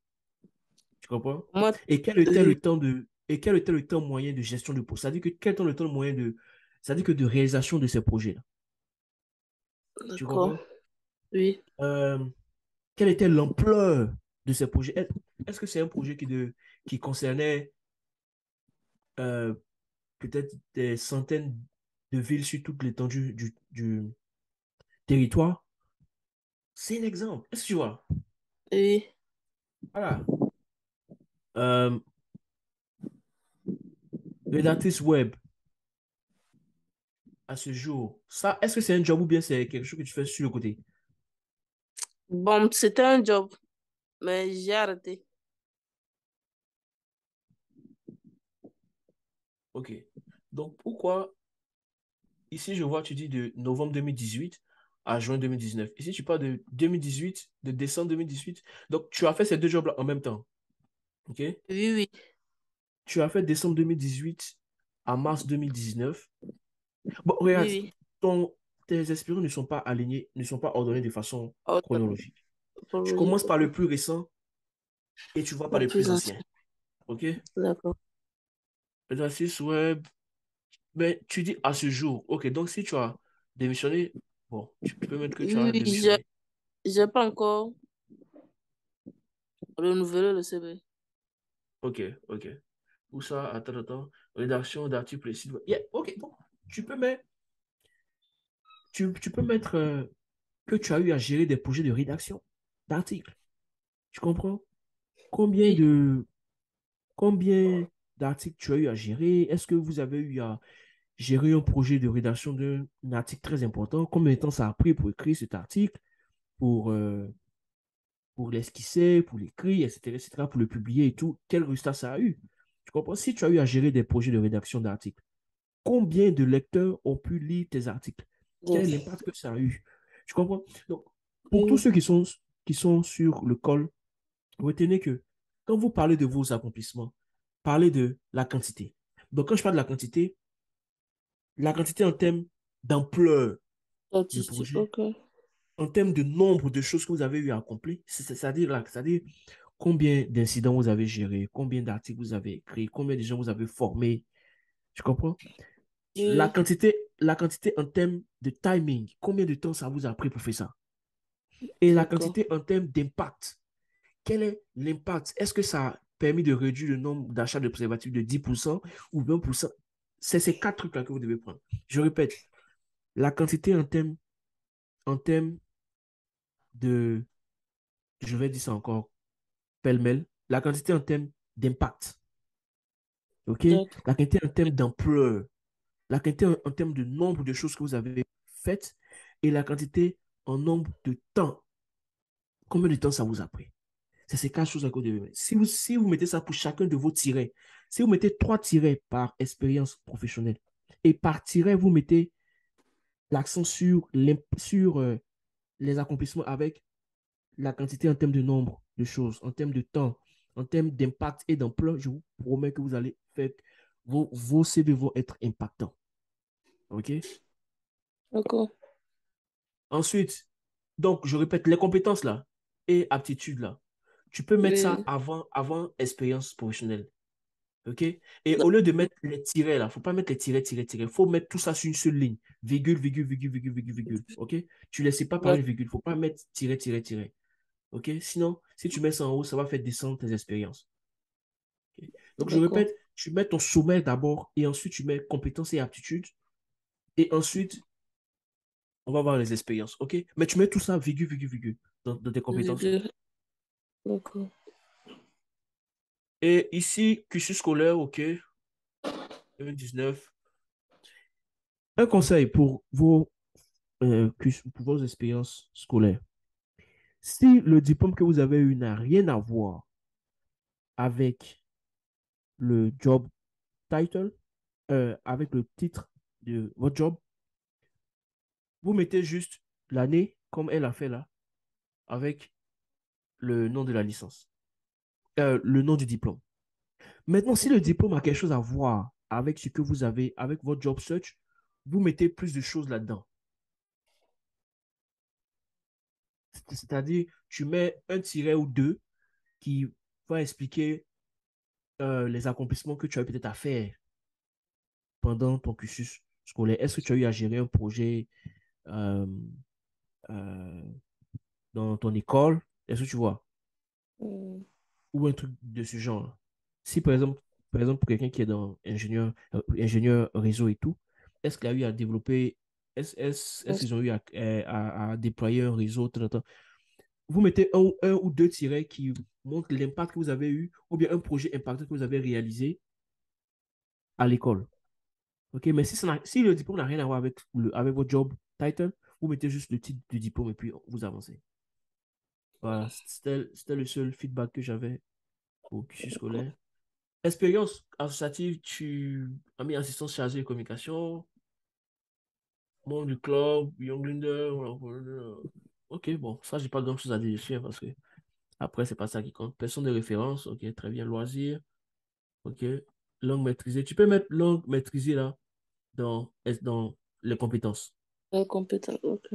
Tu comprends? Moi, Et quel était le temps de et quel était le temps moyen de gestion de projet? C'est-à-dire que quel était le temps moyen de c'est-à-dire que de réalisation de ces projets-là? Tu d'accord. comprends? Oui. Euh, quelle était l'ampleur de ces projets? Est- Est-ce que c'est un projet qui, de, qui concernait euh, peut-être des centaines de villes sur toute l'étendue du, du territoire? C'est un exemple. Est-ce que tu vois? Oui. Voilà. Euh, rédactrice web à ce jour. Ça, est-ce que c'est un job ou bien c'est quelque chose que tu fais sur le côté? Bon, c'était un job, mais j'ai arrêté. Ok. Donc, pourquoi ici, je vois, tu dis de novembre 2018 à juin 2019. Ici, tu parles de 2018, de décembre 2018. Donc, tu as fait ces deux jobs-là en même temps. OK? Oui, oui. Tu as fait décembre 2018 à mars 2019. Bon, regarde, Oui, oui. ton, tes expériences ne sont pas alignées, ne sont pas ordonnées de façon Oh, chronologique. Tu commences par le plus récent et tu vas par Le le plus plus ancien. ancien. OK? D'accord. Web. Mais tu dis à ce jour. OK, donc si tu as démissionné, bon, tu peux mettre que tu as Oui, démissionné. j'ai pas encore renouvelé le CV. OK, OK. Où ça? Attends, attends. Rédaction d'articles web. Yeah, OK, bon. Tu peux mettre, tu, tu peux mettre euh, que tu as eu à gérer des projets de rédaction d'articles. Tu comprends? Combien de, combien d'articles tu as eu à gérer? Est-ce que vous avez eu à gérer un projet de rédaction d'un article très important? Combien de temps ça a pris pour écrire cet article, pour, euh, pour l'esquisser, pour l'écrire, etc., etc., pour le publier et tout? Quel résultat ça a eu? Tu comprends? Si tu as eu à gérer des projets de rédaction d'articles, combien de lecteurs ont pu lire tes articles? Quel est l'impact que ça a eu? Tu comprends? Donc, pour tous Oui. ceux qui sont, qui sont sur le col, retenez que quand vous parlez de vos accomplissements, parlez de la quantité. Donc, quand je parle de la quantité, la quantité en termes d'ampleur Statistique, projet, en termes de nombre de choses que vous avez eu à accomplir, c'est- c'est- c'est-à-dire combien d'incidents vous avez gérés, combien d'articles vous avez écrits, combien de gens vous avez formés. Tu comprends? La quantité, la quantité en termes de timing, combien de temps ça vous a pris pour faire ça? Et la quantité en termes d'impact. Quel est l'impact? Est-ce que ça a permis de réduire le nombre d'achats de préservatifs de 10% ou 20%? C'est ces quatre trucs-là que vous devez prendre. Je répète, la quantité en termes, en termes de, je vais dire ça encore pêle-mêle, la quantité en termes d'impact. OK? La quantité en termes d'ampleur. La quantité en, en termes de nombre de choses que vous avez faites et la quantité en nombre de temps. Combien de temps ça vous a pris? C'est ces quatre choses que vous devez mettre. Si vous, si vous mettez ça pour chacun de vos tirets, si vous mettez trois tirets par expérience professionnelle et par tiret, vous mettez l'accent sur, sur euh, les accomplissements avec la quantité en termes de nombre de choses, en termes de temps, en termes d'impact et d'ampleur, je vous promets que vous allez faire, vos, vos CV vont être impactants. OK? D'accord. Ensuite, donc, je répète, les compétences là et aptitudes là, tu peux mettre ça avant, avant expérience professionnelle. OK? Et au lieu de mettre les tirets là, il ne faut pas mettre les tirets, tirets, tirets. Il faut mettre tout ça sur une seule ligne. Virgule, virgule, virgule, virgule, virgule, virgule. OK? Tu ne laisses pas par une D'accord. virgule. Il ne faut pas mettre tiret, tiret, tiret. OK? Sinon, si tu mets ça en haut, ça va faire descendre tes expériences. Donc, je répète, tu mets ton sommaire d'abord et ensuite tu mets compétences et aptitudes. Et ensuite, on va voir les expériences. OK? Mais tu mets tout ça, virgule, virgule, virgule, dans, dans tes compétences. Virgule. D'accord. Et ici, cursus scolaire, OK, 2019. Un conseil pour vos, euh, pour vos expériences scolaires. Si le diplôme que vous avez eu n'a rien à voir avec le job title, euh, avec le titre de votre job, vous mettez juste l'année comme elle a fait là, avec le nom de la licence, euh, le nom du diplôme. Maintenant, si le diplôme a quelque chose à voir avec ce que vous avez, avec votre job search, vous mettez plus de choses là-dedans. C'est- C'est-à-dire, tu mets un tiret ou deux qui va expliquer euh, les accomplissements que tu as eu peut-être à faire pendant ton cursus scolaire. Est-ce que tu as eu à gérer un projet euh, dans ton école? Est-ce que tu vois? Ou un truc de ce genre. Si par exemple, par exemple pour quelqu'un qui est dans ingénieur, euh, ingénieur réseau et tout, est-ce qu'il a eu à développer, est-ce est-ce- est-ce qu'ils ont eu à, à- à déployer un réseau? Vous mettez un, ou- un ou deux tirets qui montrent l'impact que vous avez eu ou bien un projet impactant que vous avez réalisé à l'école. OK? Mais si, ça n'a- si le diplôme n'a rien à voir avec, le, avec votre job title, vous mettez juste le titre du diplôme et puis vous avancez. Voilà, c'était le seul feedback que j'avais au cursus scolaire. Expérience associative, tu as mis assistance chargée de communication. Membre du club, Young Leader. Ok, bon, ça, j'ai pas grand chose à dire dessus parce que après, c'est pas ça qui compte. Personne de référence, ok, très bien. Loisir, ok. Langue maîtrisée. Tu peux mettre langue maîtrisée là dans, dans les compétences? Les compétences, ok.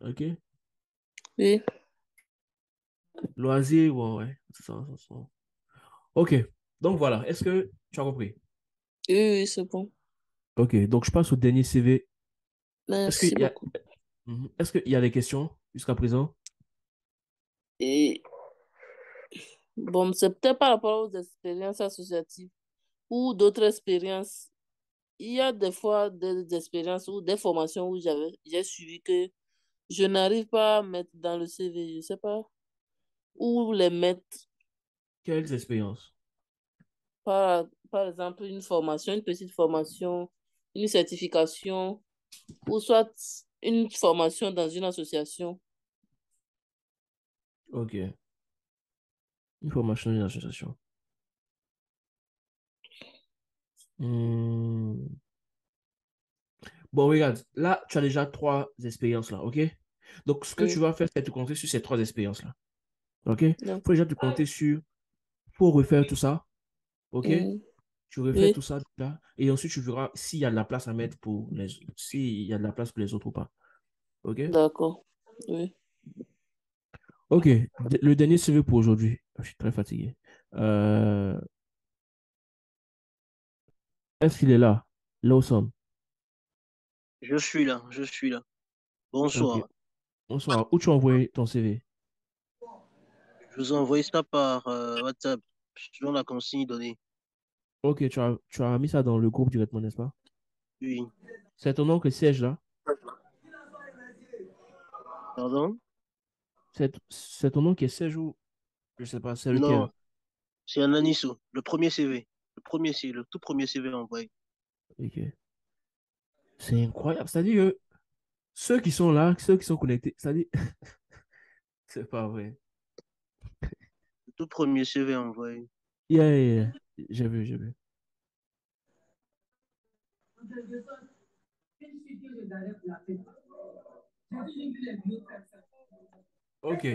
Ok. Oui. Loisir, ouais, ouais. Ça, ça, ça. Ok, donc voilà. Est-ce que tu as compris? Oui, oui, c'est bon. Ok, donc je passe au dernier CV. Est-ce Merci qu'il y a. Mhm. Est-ce qu'il y a des questions jusqu'à présent? Et bon, c'est peut-être par rapport aux expériences associatives ou d'autres expériences. Il y a des fois des, des expériences ou des formations où j'ai suivi que je n'arrive pas à mettre dans le CV, je sais pas, où les mettre. Quelles expériences? Par, par exemple, une formation, une petite formation, une certification, ou soit une formation dans une association. Ok. Une formation d'une association. Hmm. Bon, regarde, là, tu as déjà trois expériences là, ok? Donc, ce que tu vas faire, c'est te concentrer sur ces trois expériences-là. Ok? Il Donc, faut déjà te compter sur, faut refaire tout ça, ok? mm, Tu refais oui, tout ça là, et ensuite tu verras s'il y a de la place à mettre pour les, s'il y a de la place pour les autres ou pas. Ok? d'accord. Oui. Ok, le dernier CV pour aujourd'hui. Je suis très fatigué. Euh, est-ce qu'il est là? Lawson. Je suis là, je suis là. Bonsoir. Bonsoir. Où tu as envoyé ton CV? Vous ai envoyé ça par euh, WhatsApp, selon la consigne donnée. Ok, tu as, tu as mis ça dans le groupe directement, n'est-ce pas? Oui. C'est ton oncle siège là? Pardon? C'est ton nom qui est siège ou je sais pas, c'est lequel? Non, c'est un Aniso, le premier CV. Le premier CV, le tout premier CV envoyé. Ok. C'est incroyable. C'est-à-dire que ceux qui sont là, ceux qui sont connectés, c'est-à-dire, c'est pas vrai. Tout premier CV envoyé. Yeah, yeah. J'ai vu, j'ai vu. Ok,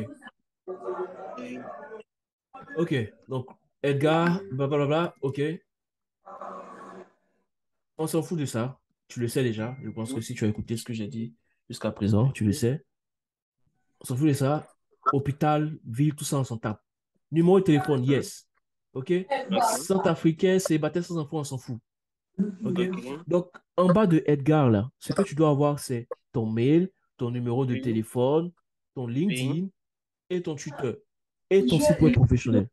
ok. Donc, Edgar, blablabla, ok. On s'en fout de ça. Tu le sais déjà. Je pense que si tu as écouté ce que j'ai dit jusqu'à présent, tu le sais. On s'en fout de ça. Hôpital, ville, tout ça, on s'en tape. Numéro de téléphone, yes. Ok? Centrafricain, célibataire sans enfant, on s'en fout. Ok? ok. Donc, en bas de Edgar, là, ce que tu dois avoir, c'est ton mail, ton numéro de téléphone, ton. LinkedIn et ton Twitter et ton site web professionnel.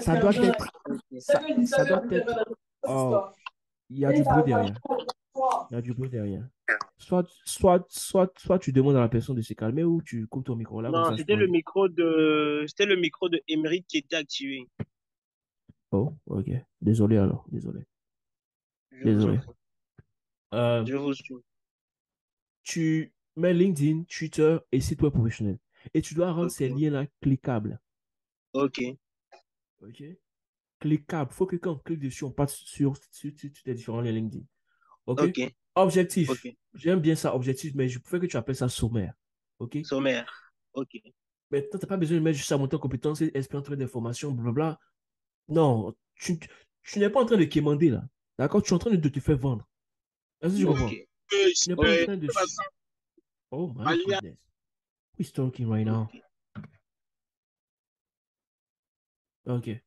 Ça doit être, ça, ça doit être, oh, il y a du bruit derrière. Il y a du bruit derrière. Soit, soit, soit, soit tu demandes à la personne de se calmer ou tu coupes ton micro là, Non, c'était le micro de, c'était le micro de Emery qui était activé. Oh, ok. Désolé alors, désolé. Je vous Désolé. prie. Euh, Je vous suis. tu mets LinkedIn, Twitter et site web professionnel. Et tu dois rendre ces liens-là cliquables. ok, Ok? Cliquable. Il faut que quand on clique dessus, on passe sur, sur, sur, sur tes différents liens LinkedIn. Ok? ok, Objectif. J'aime bien ça, objectif, mais je préfère que tu appelles ça sommaire. Ok? Sommaire. Ok, Maintenant, tu n'as pas besoin de mettre juste à monter en compétence espérer entrer d'informations, blablabla. Non, tu, tu n'es pas en train de quémander là. D'accord? Tu es en train de te faire vendre. Est-ce que tu comprends? ok, Tu n'es pas en train de. Oh my goodness. Who is talking right now? Ok.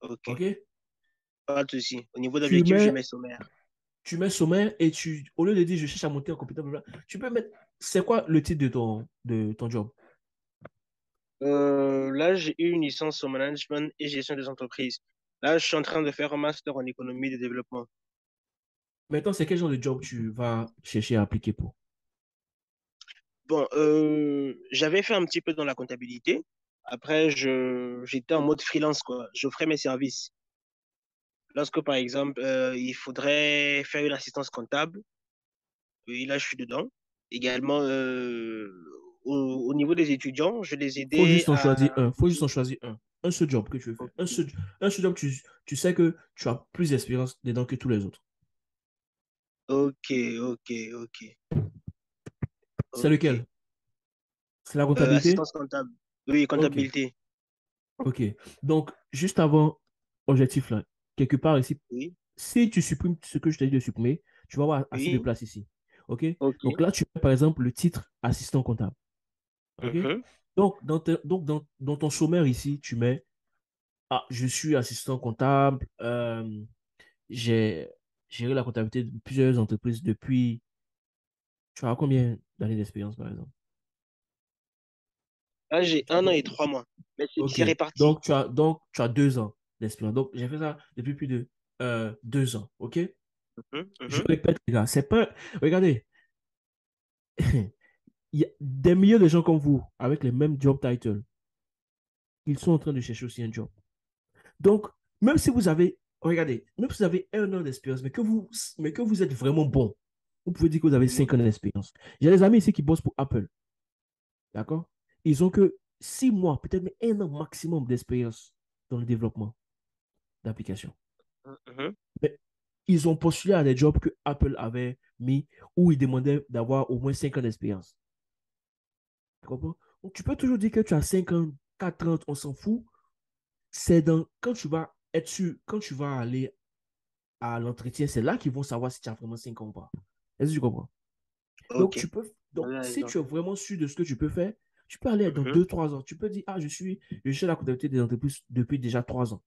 Ok, Ok? Pas de souci. Au niveau d'objectif, je mets, mets sommaire. tu mets sommaire et tu, au lieu de dire je cherche à monter en compétence, tu peux mettre. C'est quoi le titre de ton, de ton job? Euh, là, j'ai eu une licence en management et gestion des entreprises. Là, je suis en train de faire un master en économie de développement. Maintenant, c'est quel genre de job tu vas chercher à appliquer pour? Bon, euh, j'avais fait un petit peu dans la comptabilité. Après, j'étais en mode freelance, quoi. J'offrais mes services. Lorsque, par exemple, euh, il faudrait faire une assistance comptable, et là, je suis dedans. Également, euh, au, au niveau des étudiants, je les Faut aidais juste en choisir un. Faut juste en choisir un. Un seul job que tu veux faire. Un seul, un seul job, tu, tu sais que tu as plus d'expérience dedans que tous les autres. Ok, ok, ok. C'est lequel? C'est la Euh, comptabilité? assistance comptable. Oui, comptabilité. Ok. Donc, juste avant objectif là, quelque part ici, Oui, si tu supprimes ce que je t'ai dit de supprimer, tu vas avoir assez de place ici. Ok? ok. Donc là, tu mets par exemple le titre assistant comptable. Mhm. Donc, dans, te- donc dans, dans ton sommaire ici, tu mets Ah, je suis assistant comptable, euh, j'ai géré la comptabilité de plusieurs entreprises depuis. Tu as combien d'années d'expérience par exemple? Là, j'ai un an et trois mois. Mais c'est réparti. Donc, tu as, donc, tu as deux ans d'expérience. Donc, j'ai fait ça depuis plus de euh, deux ans. OK? Mhm, Je mhm. répète, les gars, c'est pas. Regardez, il y a des milliers de gens comme vous avec les mêmes job titles. Ils sont en train de chercher aussi un job. Donc, même si vous avez, regardez, même si vous avez un an d'expérience, mais que vous, mais que vous êtes vraiment bon, vous pouvez dire que vous avez cinq ans d'expérience. J'ai des amis ici qui bossent pour Apple. D'accord? Ils ont que six mois, peut-être un an maximum d'expérience dans le développement d'applications. Mhm. Mais ils ont postulé à des jobs que Apple avait mis où ils demandaient d'avoir au moins 5 ans d'expérience. Tu comprends? Donc, tu peux toujours dire que tu as 5 ans, 4 ans, on s'en fout. C'est dans, quand tu vas être sûr, quand tu vas aller à l'entretien, c'est là qu'ils vont savoir si tu as vraiment 5 ans ou pas. Est-ce que tu comprends? Donc, tu peux, donc, si tu es vraiment sûr de ce que tu peux faire, tu peux aller dans Mhm. 2-3 ans. Tu peux dire, ah, je suis, je suis à la comptabilité des entreprises depuis déjà 3 ans.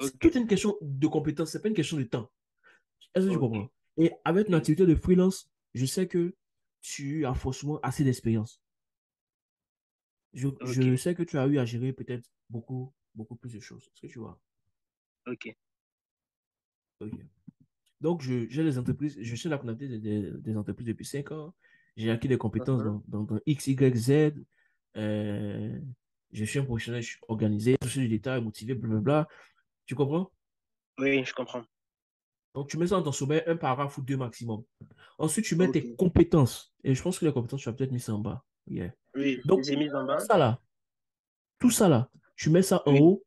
C'est toute une question de compétence, c'est pas une question de temps. Est-ce que tu comprends? Et avec une activité de freelance, je sais que tu as forcément assez d'expérience. Je, je sais que tu as eu à gérer peut-être beaucoup, beaucoup plus de choses. Est-ce que tu vois? Ok. Ok. Donc, je, j'ai les entreprises, je suis la comptabilité des, des- des entreprises depuis 5 ans. J'ai acquis des compétences dans, dans, dans X, Y, Z. Euh, je suis un professionnel, je suis organisé, je suis du détail, motivé, blablabla. Tu comprends? Oui, je comprends. Donc, tu mets ça dans ton sommet, un paragraphe ou deux maximum. Ensuite, tu mets tes compétences. Et je pense que les compétences, tu as peut-être mis ça en bas. Yeah. Oui, Donc, mises en tout bas. ça là, tout ça là, tu mets ça en Oui. haut,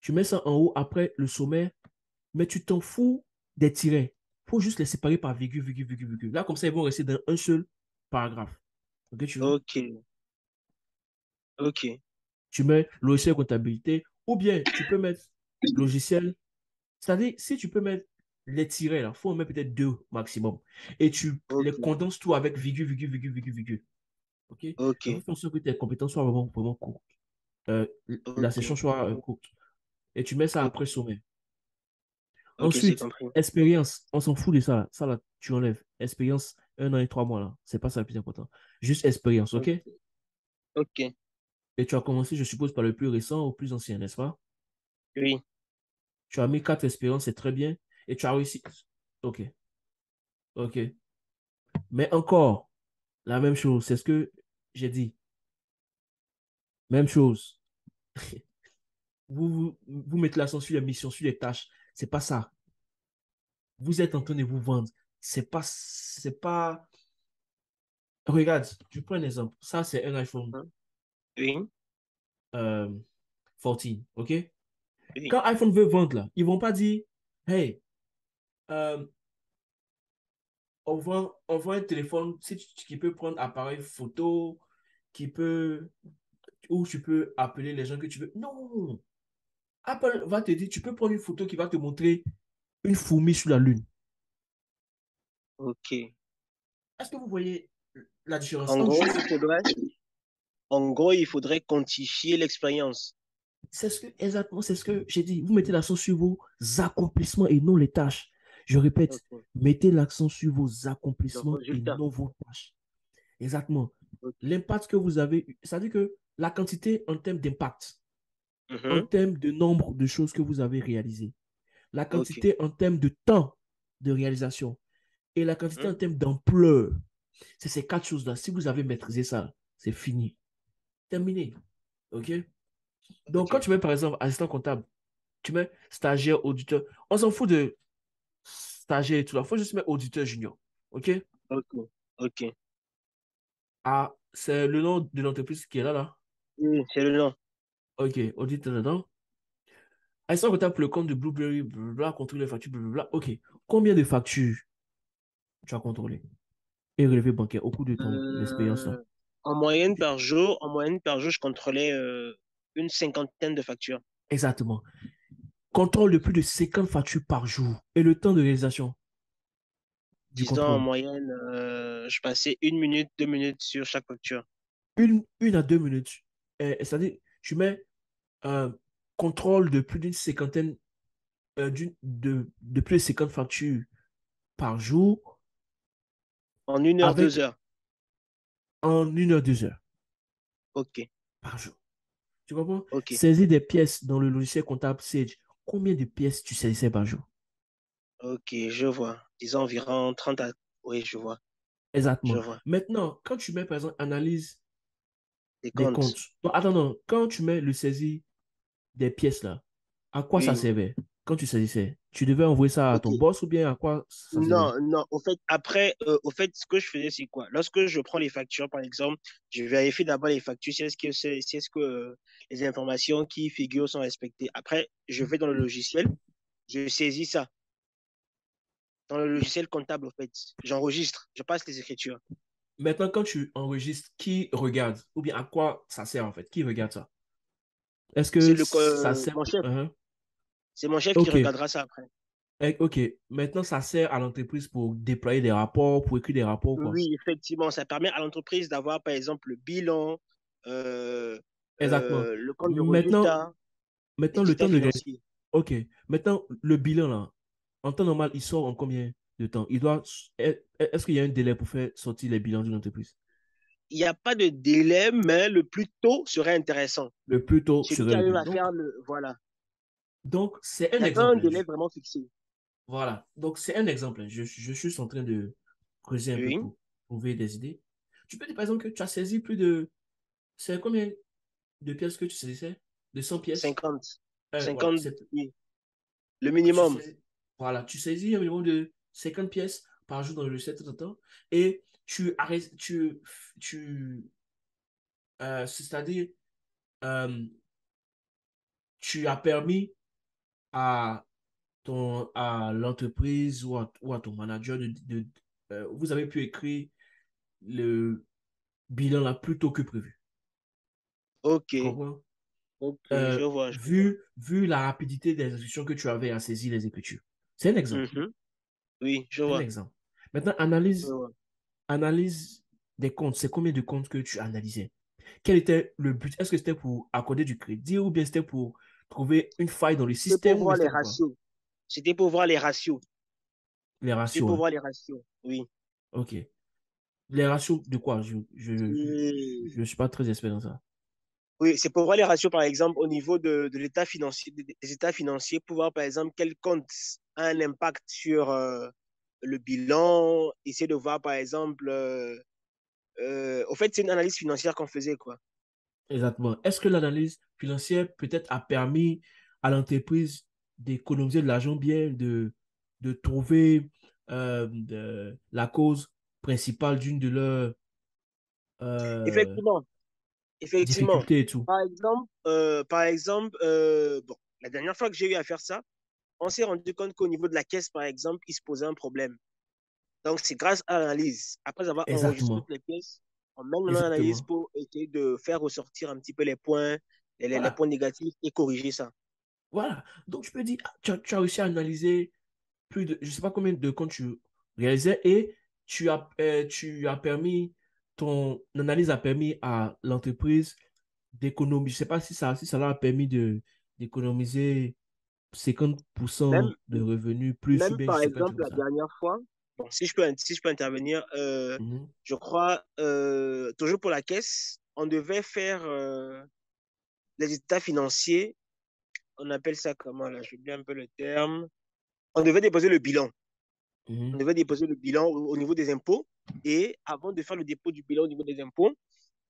tu mets ça en haut après le sommet, mais tu t'en fous des tirets. Il faut juste les séparer par virgule, virgule, virgule, virgule. Là, comme ça, ils vont rester dans un seul paragraphe. Ok, tu vois? Ok. Ok. Tu mets logiciel comptabilité, ou bien tu peux mettre logiciel. C'est-à-dire, si tu peux mettre les tirets là, il faut en mettre peut-être deux maximum. Et tu les condenses tout avec virgule, virgule, virgule, virgule, virgule. OK? Ok. En sorte que tes compétences soient vraiment, vraiment courtes. Euh, la session soit euh, courte. Et tu mets ça après sommet. Ensuite, expérience. On s'en fout de ça. Ça, là, tu enlèves. Expérience, un an et trois mois, là. C'est pas ça le plus important. Juste expérience, OK? Ok. Ok. Et tu as commencé, je suppose, par le plus récent au plus ancien, n'est-ce pas? Oui. Tu as mis quatre expériences, c'est très bien. Et tu as réussi. OK. OK. Mais encore, la même chose. C'est ce que j'ai dit. Même chose. Vous, vous, vous mettez l'accent sur les missions, sur les tâches. C'est pas ça. Vous êtes en train de vous vendre. C'est pas, c'est pas. Regarde, je prends un exemple. Ça, c'est un iPhone? Oui. euh, 14, OK? Quand iPhone veut vendre, là, ils vont pas dire, hey, euh, on vend, on vend un téléphone si tu- qui peut prendre appareil photo, qui peut, où tu peux appeler les gens que tu veux. Non! Apple va te dire, tu peux prendre une photo qui va te montrer une fourmi sur la Lune. Ok. Est-ce que vous voyez la différence En gros, juste- il faudrait, en gros, il faudrait quantifier l'expérience. C'est ce que, exactement, c'est ce que j'ai dit. Vous mettez l'accent sur vos accomplissements et non les tâches. Je répète, mettez l'accent sur vos accomplissements et non vos tâches. Exactement. L'impact que vous avez, eu, c'est-à-dire que la quantité en termes d'impact, en Mhm. termes de nombre de choses que vous avez réalisées, la quantité en termes de temps de réalisation et la quantité en Mhm. termes d'ampleur. C'est ces quatre choses-là. Si vous avez maîtrisé ça, c'est fini. Terminé. OK? Donc, quand tu mets, par exemple, assistant comptable, tu mets stagiaire, auditeur, on s'en fout de stagiaire et tout. Il faut juste mettre auditeur junior. OK? Ok. Ok. Ah, c'est le nom de l'entreprise qui est là, là? Oui, c'est le nom. OK, auditeur dedans. Instant comptable pour le compte de Blueberry, blablabla, contrôler les factures, blablabla. OK. Combien de factures tu as contrôlé et relevé bancaire au cours de ton expérience là? Euh, en moyenne par jour, en moyenne par jour, je contrôlais euh, une cinquantaine de factures. Exactement. Contrôle de plus de 50 factures par jour et le temps de réalisation du Disons, en moyenne, euh, je passais une minute, deux minutes sur chaque facture. Une, une à deux minutes. C'est-à-dire, tu mets un contrôle de plus d'une cinquantaine, euh, d'une- de, de plus de 50 factures par jour En une heure, Avec- deux heures. en une heure, deux heures Ok, par jour. Tu comprends? ok. Saisir des pièces dans le logiciel comptable Sage. Combien de pièces tu saisissais par jour? Ok, je vois. Disons environ 30 à... Oui, je vois. Exactement. Je vois. Maintenant, quand tu mets, par exemple, analyse Des des comptes. attends, non. Quand tu mets le saisi des pièces là, à quoi ça servait? Quand tu saisissais, tu devais envoyer ça à ton boss ou bien à quoi ça? Non, non. Au fait, après, euh, au fait, ce que je faisais, c'est quoi? Lorsque je prends les factures, par exemple, je vérifie d'abord les factures, si est-ce que, c'est- si est-ce que euh, les informations qui figurent sont respectées. Après, je vais dans le logiciel, je saisis ça. Dans le logiciel comptable, au fait, j'enregistre, je passe les écritures. Maintenant, quand tu enregistres, qui regarde? Ou bien à quoi ça sert en fait? Qui regarde ça? Est-ce que C'est le, ça sert? mon chef. Uhum. C'est mon chef qui regardera ça après. Eh, Ok, maintenant ça sert à l'entreprise pour déployer des rapports, pour écrire des rapports, quoi. Oui, effectivement, ça permet à l'entreprise d'avoir, par exemple, le bilan, euh, Exactement. euh, le compte de Maintenant, résultat, maintenant le temps de. Ok, maintenant le bilan là, en temps normal, il sort en combien de temps? Il doit... est- Est-ce qu'il y a un délai pour faire sortir les bilans d'une entreprise? Il n'y a pas de délai, mais le plus tôt serait intéressant. Le plus tôt Celui serait qui le arrive mieux. à Donc, faire le. Voilà. Donc, c'est un exemple. délai vraiment fixé. Voilà. Donc, c'est un exemple. Je, je suis en train de creuser un peu pour trouver des idées. Tu peux dire, par exemple, que tu as saisi plus de... C'est combien de pièces que tu saisissais? De 100 pièces? 50. Euh, voilà, 50, c'est- oui. Le tu minimum. sais- voilà, tu saisis un minimum de 50 pièces par jour dans le logiciel tout le temps et tu arrêtes, tu, tu, euh, c'est-à-dire, euh, tu as permis à ton, à l'entreprise ou à, ou à ton manager de, de- euh, vous avez pu écrire le bilan là plus tôt que prévu. Ok. Tu comprends? Ok, Euh, je vois. je vu, vu la rapidité des instructions que tu avais à saisir les écritures. C'est un exemple. Mhm. Oui, je un vois. exemple. Maintenant, analyse, analyse des comptes. C'est combien de comptes que tu analysais? Quel était le but? Est-ce que c'était pour accorder du crédit ou bien c'était pour trouver une faille dans le C'était système pour voir les c'était ratios. C'était pour voir les ratios. Les C'était ratios, pour hein. voir les ratios. Oui. Ok. Les ratios de quoi? Je je, Et- je, je suis pas très expert dans ça. Oui, c'est pour voir les ratios, par exemple, au niveau de, de l'état financier, des des états financiers, pour voir, par exemple, quel compte a un impact sur euh, le bilan, essayer de voir, par exemple, euh, euh, au fait, c'est une analyse financière qu'on faisait, quoi. Exactement. Est-ce que l'analyse financière peut-être a permis à l'entreprise d'économiser de l'argent bien, de, de trouver euh, de- la cause principale d'une de leurs euh, Effectivement, effectivement. difficultés et tout? Par exemple, euh, par exemple, bon, la dernière fois que j'ai eu à faire ça, on s'est rendu compte qu'au niveau de la caisse, par exemple, il se posait un problème. Donc, c'est grâce à l'analyse. Après avoir enregistré Exactement. toutes les pièces, on mène l'analyse pour essayer de faire ressortir un petit peu les points, les, les- points négatifs et corriger ça. Voilà. Donc, je peux dire, ah, tu as, tu as réussi à analyser plus de, je sais pas combien de comptes tu réalisais et tu as, euh, tu as permis, ton analyse a permis à l'entreprise d'économiser, je sais pas si ça, si ça leur a permis de, d'économiser 50% Même, de revenus plus même par exemple, la dernière fois, bon, si je peux, si je peux intervenir, euh, Mhm. je crois, euh, toujours pour la caisse, on devait faire euh, les états financiers. On appelle ça comment là? J'oublie un peu le terme. On devait déposer le bilan. On Mhm. devait déposer le bilan au, au niveau des impôts. Et avant de faire le dépôt du bilan au niveau des impôts,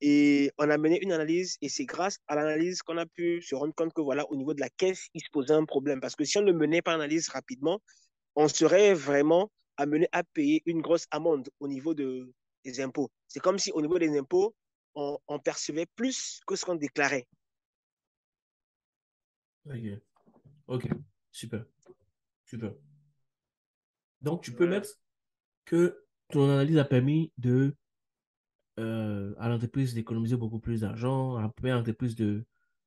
et on a mené une analyse. Et c'est grâce à l'analyse qu'on a pu se rendre compte que voilà, au niveau de la caisse, il se posait un problème. Parce que si on ne menait pas l'analyse rapidement, on serait vraiment amené à payer une grosse amende au niveau de, des impôts. C'est comme si au niveau des impôts, on, on percevait plus que ce qu'on déclarait. Ok. Ok, super. Super. Donc, tu peux Ouais. mettre que ton analyse a permis de, euh, à l'entreprise d'économiser beaucoup plus d'argent, a permis à l'entreprise de,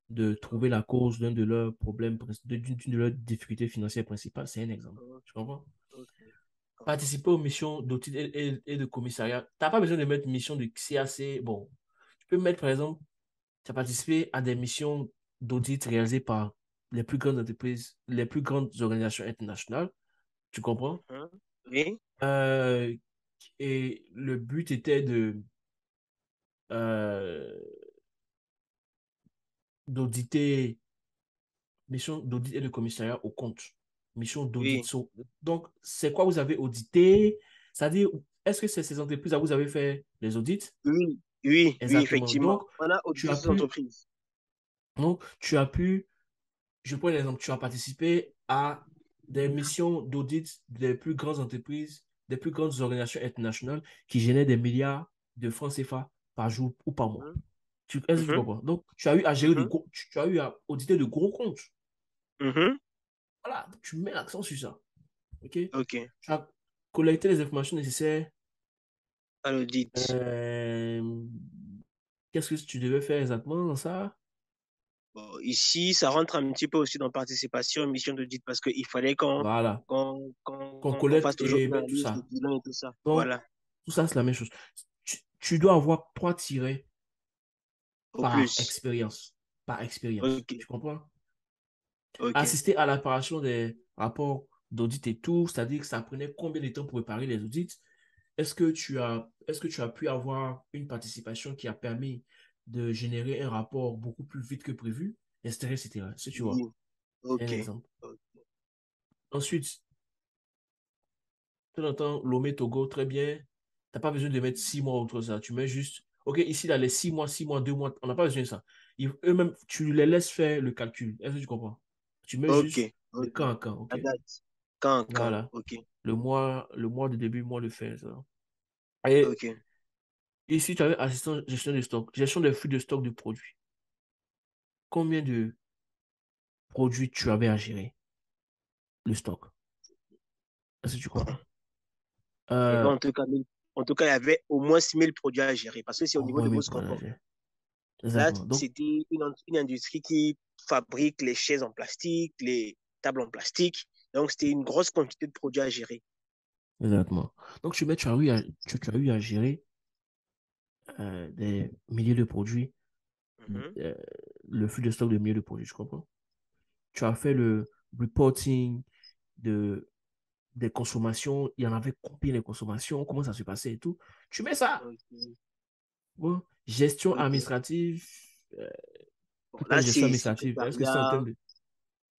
de trouver la cause d'un de leurs problèmes, d'une de leurs difficultés financières principales. C'est un exemple. Tu comprends? Participer aux missions d'audit et, et- et de commissariat. Tu n'as pas besoin de mettre mission de CAC. Bon, tu peux mettre, par exemple, tu as participé à des missions d'audit réalisées par les plus grandes entreprises, les plus grandes organisations internationales. Tu comprends? Hein? Oui. Euh, et le but était de euh, d'auditer, mission d'audit et de commissariat au compte. Mission d'audit. Oui. Donc, c'est quoi vous avez audité? C'est-à-dire, est-ce que c'est ces entreprises-là où vous avez fait les audits? Oui. Oui. Effectivement. Donc, On a tu audité as ces pu, entreprises. donc, tu as pu, je prends un exemple, tu as participé à des missions d'audit des plus grandes entreprises, des plus grandes organisations internationales qui génèrent des milliards de francs CFA par jour ou par mois. Tu, Mhm. comprends? Donc, tu as eu à gérer de Mhm. gros, tu, tu as eu à auditer de gros comptes. Mhm. Voilà, tu mets l'accent sur ça. OK? Ok. Tu as collecté les informations nécessaires. À l'audit. Euh, qu'est-ce que tu devais faire exactement dans ça? Bon, ici, ça rentre un petit peu aussi dans participation, mission d'audit, parce qu'il fallait qu'on Voilà, qu'on qu'on- qu'on collecte fasse toujours et une mettre tout ça. et tout ça. Donc, Voilà. tout ça, c'est la même chose. Tu, tu dois avoir trois tirets Au par plus. expérience. Par expérience. Ok. Tu comprends? Assister à la préparation des rapports d'audit et tout, c'est-à-dire que ça prenait combien de temps pour préparer les audits? Est-ce que tu as, est-ce que tu as pu avoir une participation qui a permis de générer un rapport beaucoup plus vite que prévu, etc., etc. Si tu vois, Oui. c'est Ok. un exemple. Ok. Ensuite, de temps en temps, Lomé Togo, très bien. Tu n'as pas besoin de mettre six mois ou autre ça. Tu mets juste, OK, ici, là, les six mois, six mois, deux mois, on n'a pas besoin de ça. Eux-mêmes, tu les laisses faire le calcul. Est-ce que tu comprends? Tu de Ok. quand à quand, OK? La date. Quand, quand. Voilà. Ok. Le mois, le mois de début, mois de fin, ça. Et ici, tu avais assistant gestion de stock, gestion des flux de stock de produits. Combien de produits tu avais à gérer? Le stock. Est-ce que tu comprends? Euh, en tout cas, en tout cas, il y avait au moins 6000 produits à gérer, parce que c'est au au niveau de 1000 vos. Là, c'était une, industrie qui fabrique les chaises en plastique, les tables en plastique. Donc, c'était une grosse quantité de produits à gérer. exactement. Donc, tu, mets, tu, as eu à, tu, tu as eu à gérer euh, des milliers de produits, Mhm. euh, le flux de stock de milliers de produits, tu comprends? Tu as fait le reporting de, des consommations, il y en avait combien de consommations, comment ça se passait et tout? Tu mets ça. Bon, gestion administrative. euh, Bon, là, gestion administrative? Est-ce que c'est secrétariat, termes de,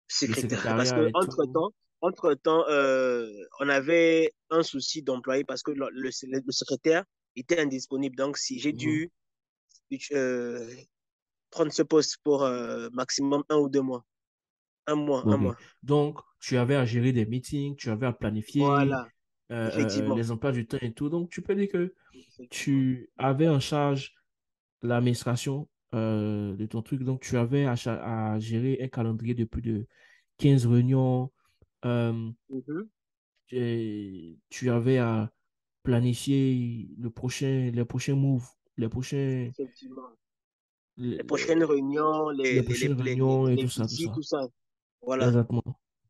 secrétariat. Parce que entre tout? temps, entre temps, on avait un souci d'employé parce que le, le, le secrétaire était indisponible. Donc, si j'ai Mhm. dû euh, prendre ce poste pour euh, maximum un ou deux mois. Un mois, un mois. Donc, tu avais à gérer des meetings, tu avais à planifier Voilà, euh, euh, les emplois du temps et tout. Donc, tu peux dire que tu avais en charge l'administration euh, de ton truc. Donc, tu avais à, à gérer un calendrier de plus de 15 réunions. Euh, Mhm. et tu avais à planifier le prochain, les prochains moves, les prochains, les, Les prochaines réunions, les, les prochaines les, les, réunions et les tout ça, tout meetings, ça. tout ça. Voilà. Exactement.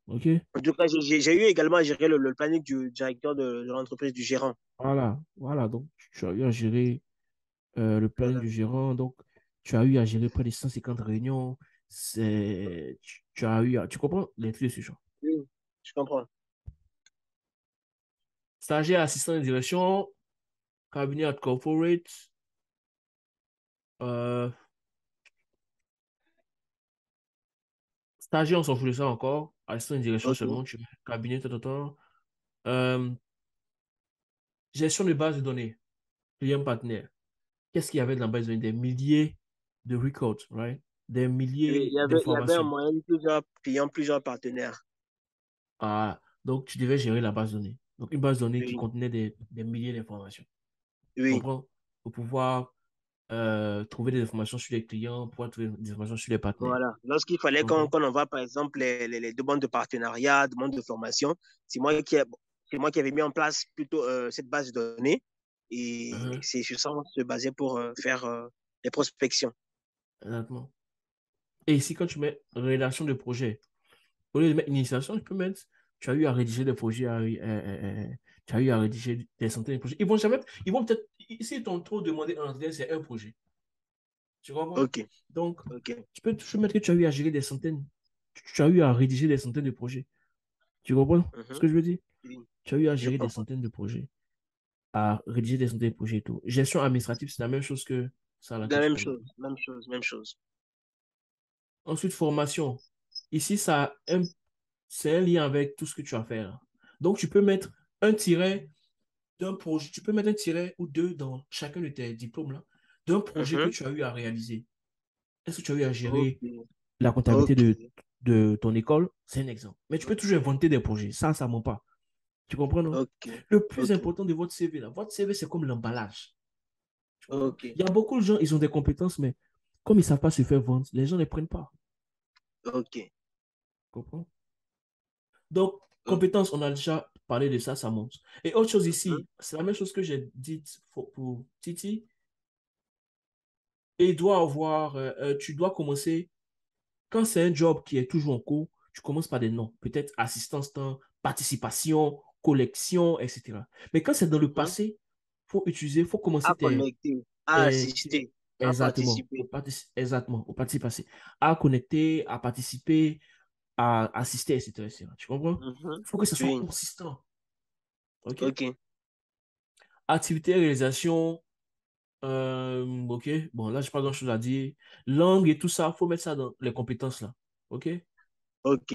OK? En tout cas, j'ai- eu également à gérer le, le planning du directeur de, de l'entreprise, du gérant. Voilà, voilà. Donc, tu as eu à gérer euh, le planning du gérant. Donc, tu as eu à gérer près de 150 réunions. C'est, tu, tu as eu à, tu comprends les trucs de ce genre? Oui, je comprends. Stagiaire, assistant de direction, cabinet at corporate. Euh, stagiaire, on s'en fout de ça encore. Assistant de direction seulement. Tu cabinet, tout. Euh, gestion de base de données. Client partenaire. Qu'est-ce qu'il y avait dans la base de données? Des milliers de records, right? Des Oui, milliers il y avait, il y avait en moyenne plusieurs clients, plusieurs partenaires. Ah, donc, tu devais gérer la base de données. Donc, une base de données qui contenait des, des milliers d'informations. Oui, comprends? Pour pouvoir euh, trouver des informations sur les clients, pouvoir trouver des informations sur les partenaires. Voilà. Lorsqu'il fallait qu'on qu'on envoie, par exemple, les, les, les demandes de partenariat, demandes de formation, c'est moi qui, c'est moi qui avais mis en place plutôt euh, cette base de données. Et Mhm. c'est sur ça qu'on se basait pour euh, faire euh, les prospections. Exactement. Et ici, quand tu mets relation de projet, au lieu de mettre initiation, tu peux mettre, tu as eu à rédiger des projets, à- euh, euh, euh, tu as eu à rédiger des centaines de projets. Ils vont jamais, ils vont peut-être, s'ils t'ont trop demandé un entretien, c'est un projet. Tu comprends? Ok, Donc, tu peux toujours mettre que tu as eu à gérer des centaines, tu as eu à rédiger des centaines de projets. Tu comprends? Ce Mhm. que je veux dire? Oui. Tu as eu à gérer des centaines de projets, à rédiger des projets et tout. Gestion administrative, c'est la même chose que ça. La même chose, même chose, même chose. Ensuite, formation. Ici, ça un- c'est un lien avec tout ce que tu as à faire. Donc, tu peux mettre un tiret d'un projet, tu peux mettre un tiret ou deux dans chacun de tes diplômes là, d'un projet que Mhm. tu as eu à réaliser. Est-ce que tu as eu à gérer la comptabilité de, de ton école? C'est un exemple. Mais tu peux toujours inventer des projets. Ça, ça ne ment pas. Tu comprends, non? Le plus important de votre CV, là, votre CV, c'est comme l'emballage. Il y a beaucoup de gens, ils ont des compétences, mais comme ils ne savent pas se faire vendre, les gens ne les prennent pas. ok. Tu comprends? Donc, compétences, on a déjà parlé de ça, ça monte. Et autre chose ici, Mhm. c'est la même chose que j'ai dit pour, pour Titi. Et il doit avoir, euh, euh, tu dois commencer, quand c'est un job qui est toujours en cours, tu commences par des noms. Peut-être assistance temps, participation, collection, etc. Mais quand c'est dans le Mhm. passé, il faut utiliser, il faut commencer À connecter, à assister, à exactement, participer. au partici- exactement, au parti passé, à connecter, à participer, à assister, etc. etc. Tu comprends? Mhm. Il faut que ce soit Oui. consistant. OK? Activité, réalisation, euh, OK? Bon, là, je n'ai pas grand-chose à dire. Langue et tout ça, il faut mettre ça dans les compétences là. OK? ok,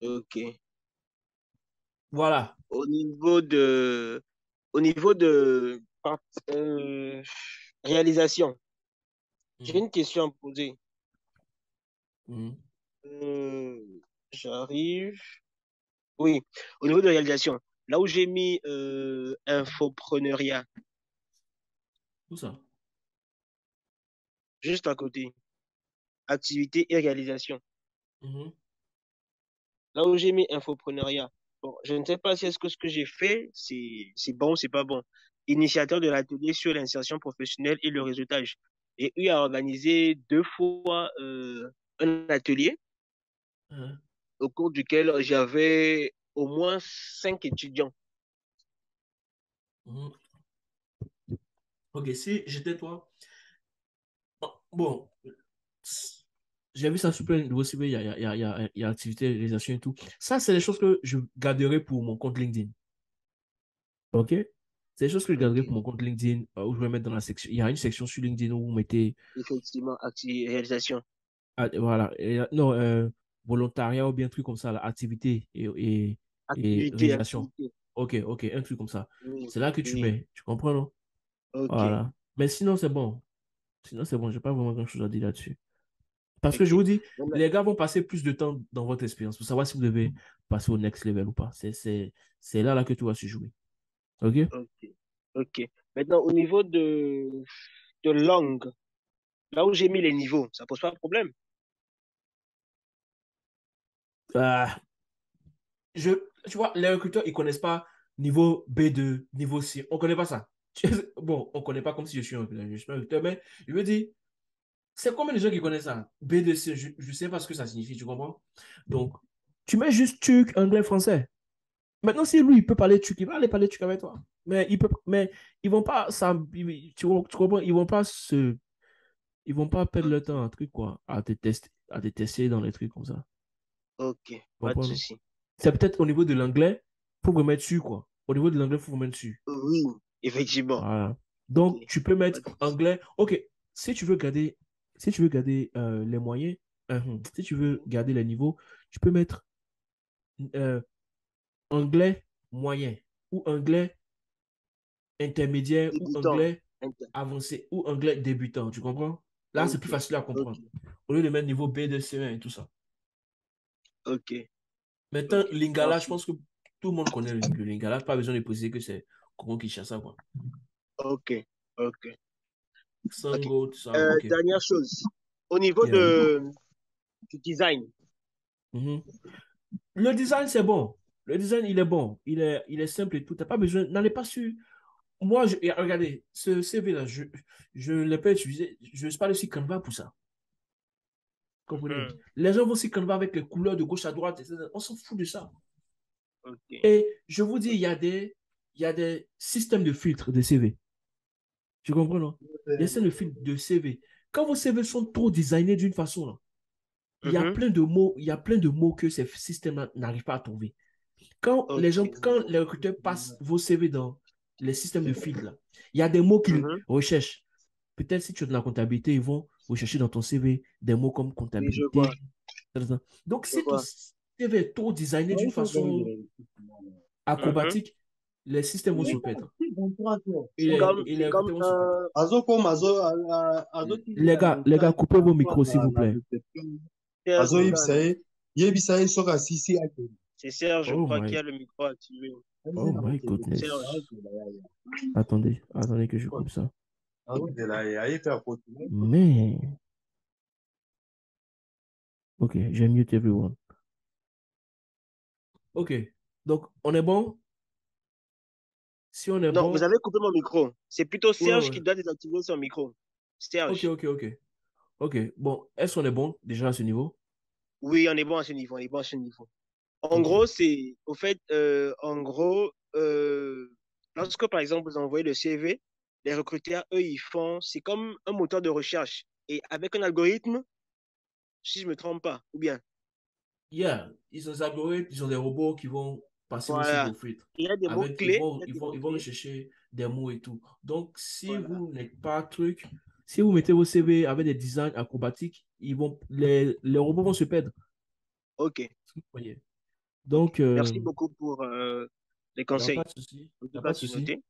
ok. Voilà. Au niveau de, au niveau de euh, réalisation, j'ai Mhm. une question à poser. Mhm. Euh, j'arrive. Oui, au niveau de réalisation, là où j'ai mis euh, infopreneuriat, Tout ça? juste à côté, activité et réalisation. Mhm. Là où j'ai mis infopreneuriat, bon, je ne sais pas si est-ce que ce que j'ai fait, c'est c'est bon ou c'est pas bon. Initiateur de l'atelier sur l'insertion professionnelle et le réseautage. Et eu à organiser deux fois euh, un atelier Hein. au cours duquel j'avais au moins cinq étudiants. Mhm. OK, si j'étais toi, bon, j'ai vu ça sur plein de vos CV, il y a, il y a, il y a, il y a- activité, réalisation et tout. Ça, c'est des choses que je garderai pour mon compte LinkedIn. OK? C'est des choses que je garderai pour mon compte LinkedIn, euh, où je vais mettre dans la section. Il y a une section sur LinkedIn où vous mettez, Effectivement, acti- réalisation. ah, voilà, et, euh, non, euh, volontariat ou bien un truc comme ça, là, activité et, et, et Activité, réalisation. activité. OK, OK, un truc comme ça. Oui, C'est là que tu oui. mets. Tu comprends, non? Ok. Voilà. Mais sinon, c'est bon. Sinon, c'est bon. Je n'ai pas vraiment grand-chose à dire là-dessus. Parce que je vous dis, les gars vont passer plus de temps dans votre expérience pour savoir si vous devez passer au next level ou pas. C'est, là, là que tout va se jouer. OK? Ok. Ok. Maintenant, au niveau de, de langue, là où j'ai mis les niveaux, ça pose pas de problème. Ah, je, tu vois, les recruteurs, ils connaissent pas niveau B2, niveau C. On connaît pas ça. Bon, on connaît pas comme si je suis un recruteur, je suis un recruteur, mais je veux dire, c'est combien de gens qui connaissent ça? B2, C, je, je sais pas ce que ça signifie, tu comprends? Donc, tu mets juste turc, anglais, français. Maintenant, si lui, il peut parler turc, il va aller parler turc avec toi. Mais ils, peut, mais ils vont pas, ça, tu, tu comprends, ils vont pas se, ils vont pas perdre leur temps, un truc, quoi, à te tester, à te tester dans les trucs comme ça. Ok. Pas de souci. C'est peut-être au niveau de l'anglais, faut vous mettre dessus, quoi. Au niveau de l'anglais, faut vous mettre dessus. Oui, effectivement. Voilà. Donc, tu peux mettre anglais. Ok, si tu veux garder, si tu veux garder euh, les moyens, euh, si tu veux garder les niveaux, tu peux mettre euh, anglais moyen ou anglais intermédiaire ou anglais avancé ou anglais débutant. Tu comprends? Là, c'est plus facile à comprendre. Au lieu de mettre niveau B2, C1 et tout ça. Ok. Maintenant. Lingala, je pense que tout le monde connaît le, le Lingala. Pas besoin de préciser que c'est Congo Kinshasa, quoi. Ok. Ok. Tout ça. Euh. Dernière chose, au niveau Yeah. de, du design, Mhm. Le design, c'est bon. Le design, il est bon. Il est, il est simple et tout. T'as pas besoin. N'en est pas sûr. Moi, je, regardez, ce CV-là, je je ne l'ai pas utilisé. Je ne suis pas le sur Canva pour ça. Comprenez? Hmm. Les gens vont sur Canva avec les couleurs de gauche à droite. etc. On s'en fout de ça. Et je vous dis, il y a des, il y a des systèmes de filtres de CV. Tu comprends, non? Il y a des systèmes de CV. Quand vos CV sont trop designés d'une façon, là, il y a Mhm. plein de mots, il y a plein de mots que ces systèmes n'arrivent pas à trouver. Quand les gens, quand les recruteurs passent vos CV dans les systèmes de filtres, là, il y a des mots qu'ils Mhm. recherchent. Peut-être si tu as de la comptabilité, ils vont rechercher dans ton CV des mots comme comptabilité. Donc, Je si ton. CV est trop designé d'une façon acrobatique, les systèmes vont se perdre. Les, gars, les gars, coupez vos micros, s'il vous plaît. C'est Serge, je Oh crois, my- qui a le micro activé. Oh my goodness. Attendez, attendez que je coupe ça. Mais. Ok, j'ai mute everyone. Ok, donc on est bon? Si on est Non, bon. vous avez coupé mon micro. C'est plutôt Serge ouais. qui doit désactiver son micro. Serge. Ok, ok, ok. Ok, bon, est-ce qu'on est bon déjà à ce niveau? Oui, on est bon à ce niveau, on est bon à ce niveau. En gros, c'est, au fait, euh, en gros, euh, lorsque, par exemple, vous envoyez le CV, les recruteurs, eux, ils font, c'est comme un moteur de recherche. Et avec un algorithme, si je me trompe pas, ou bien, Yeah, ils ont des algorithmes, ils ont des robots qui vont aussi Voilà. vos filtres. il y a des Avec, ils mots-clés. vont, il ils vont, ils vont rechercher des mots et tout. Donc, si Voilà. vous n'êtes pas truc, si vous mettez vos CV avec des designs acrobatiques, ils vont, les, les robots vont se perdre. Ok. Vous voyez. Donc, euh, Merci beaucoup pour euh, les conseils. pas de souci. En Y tout a pas de souci.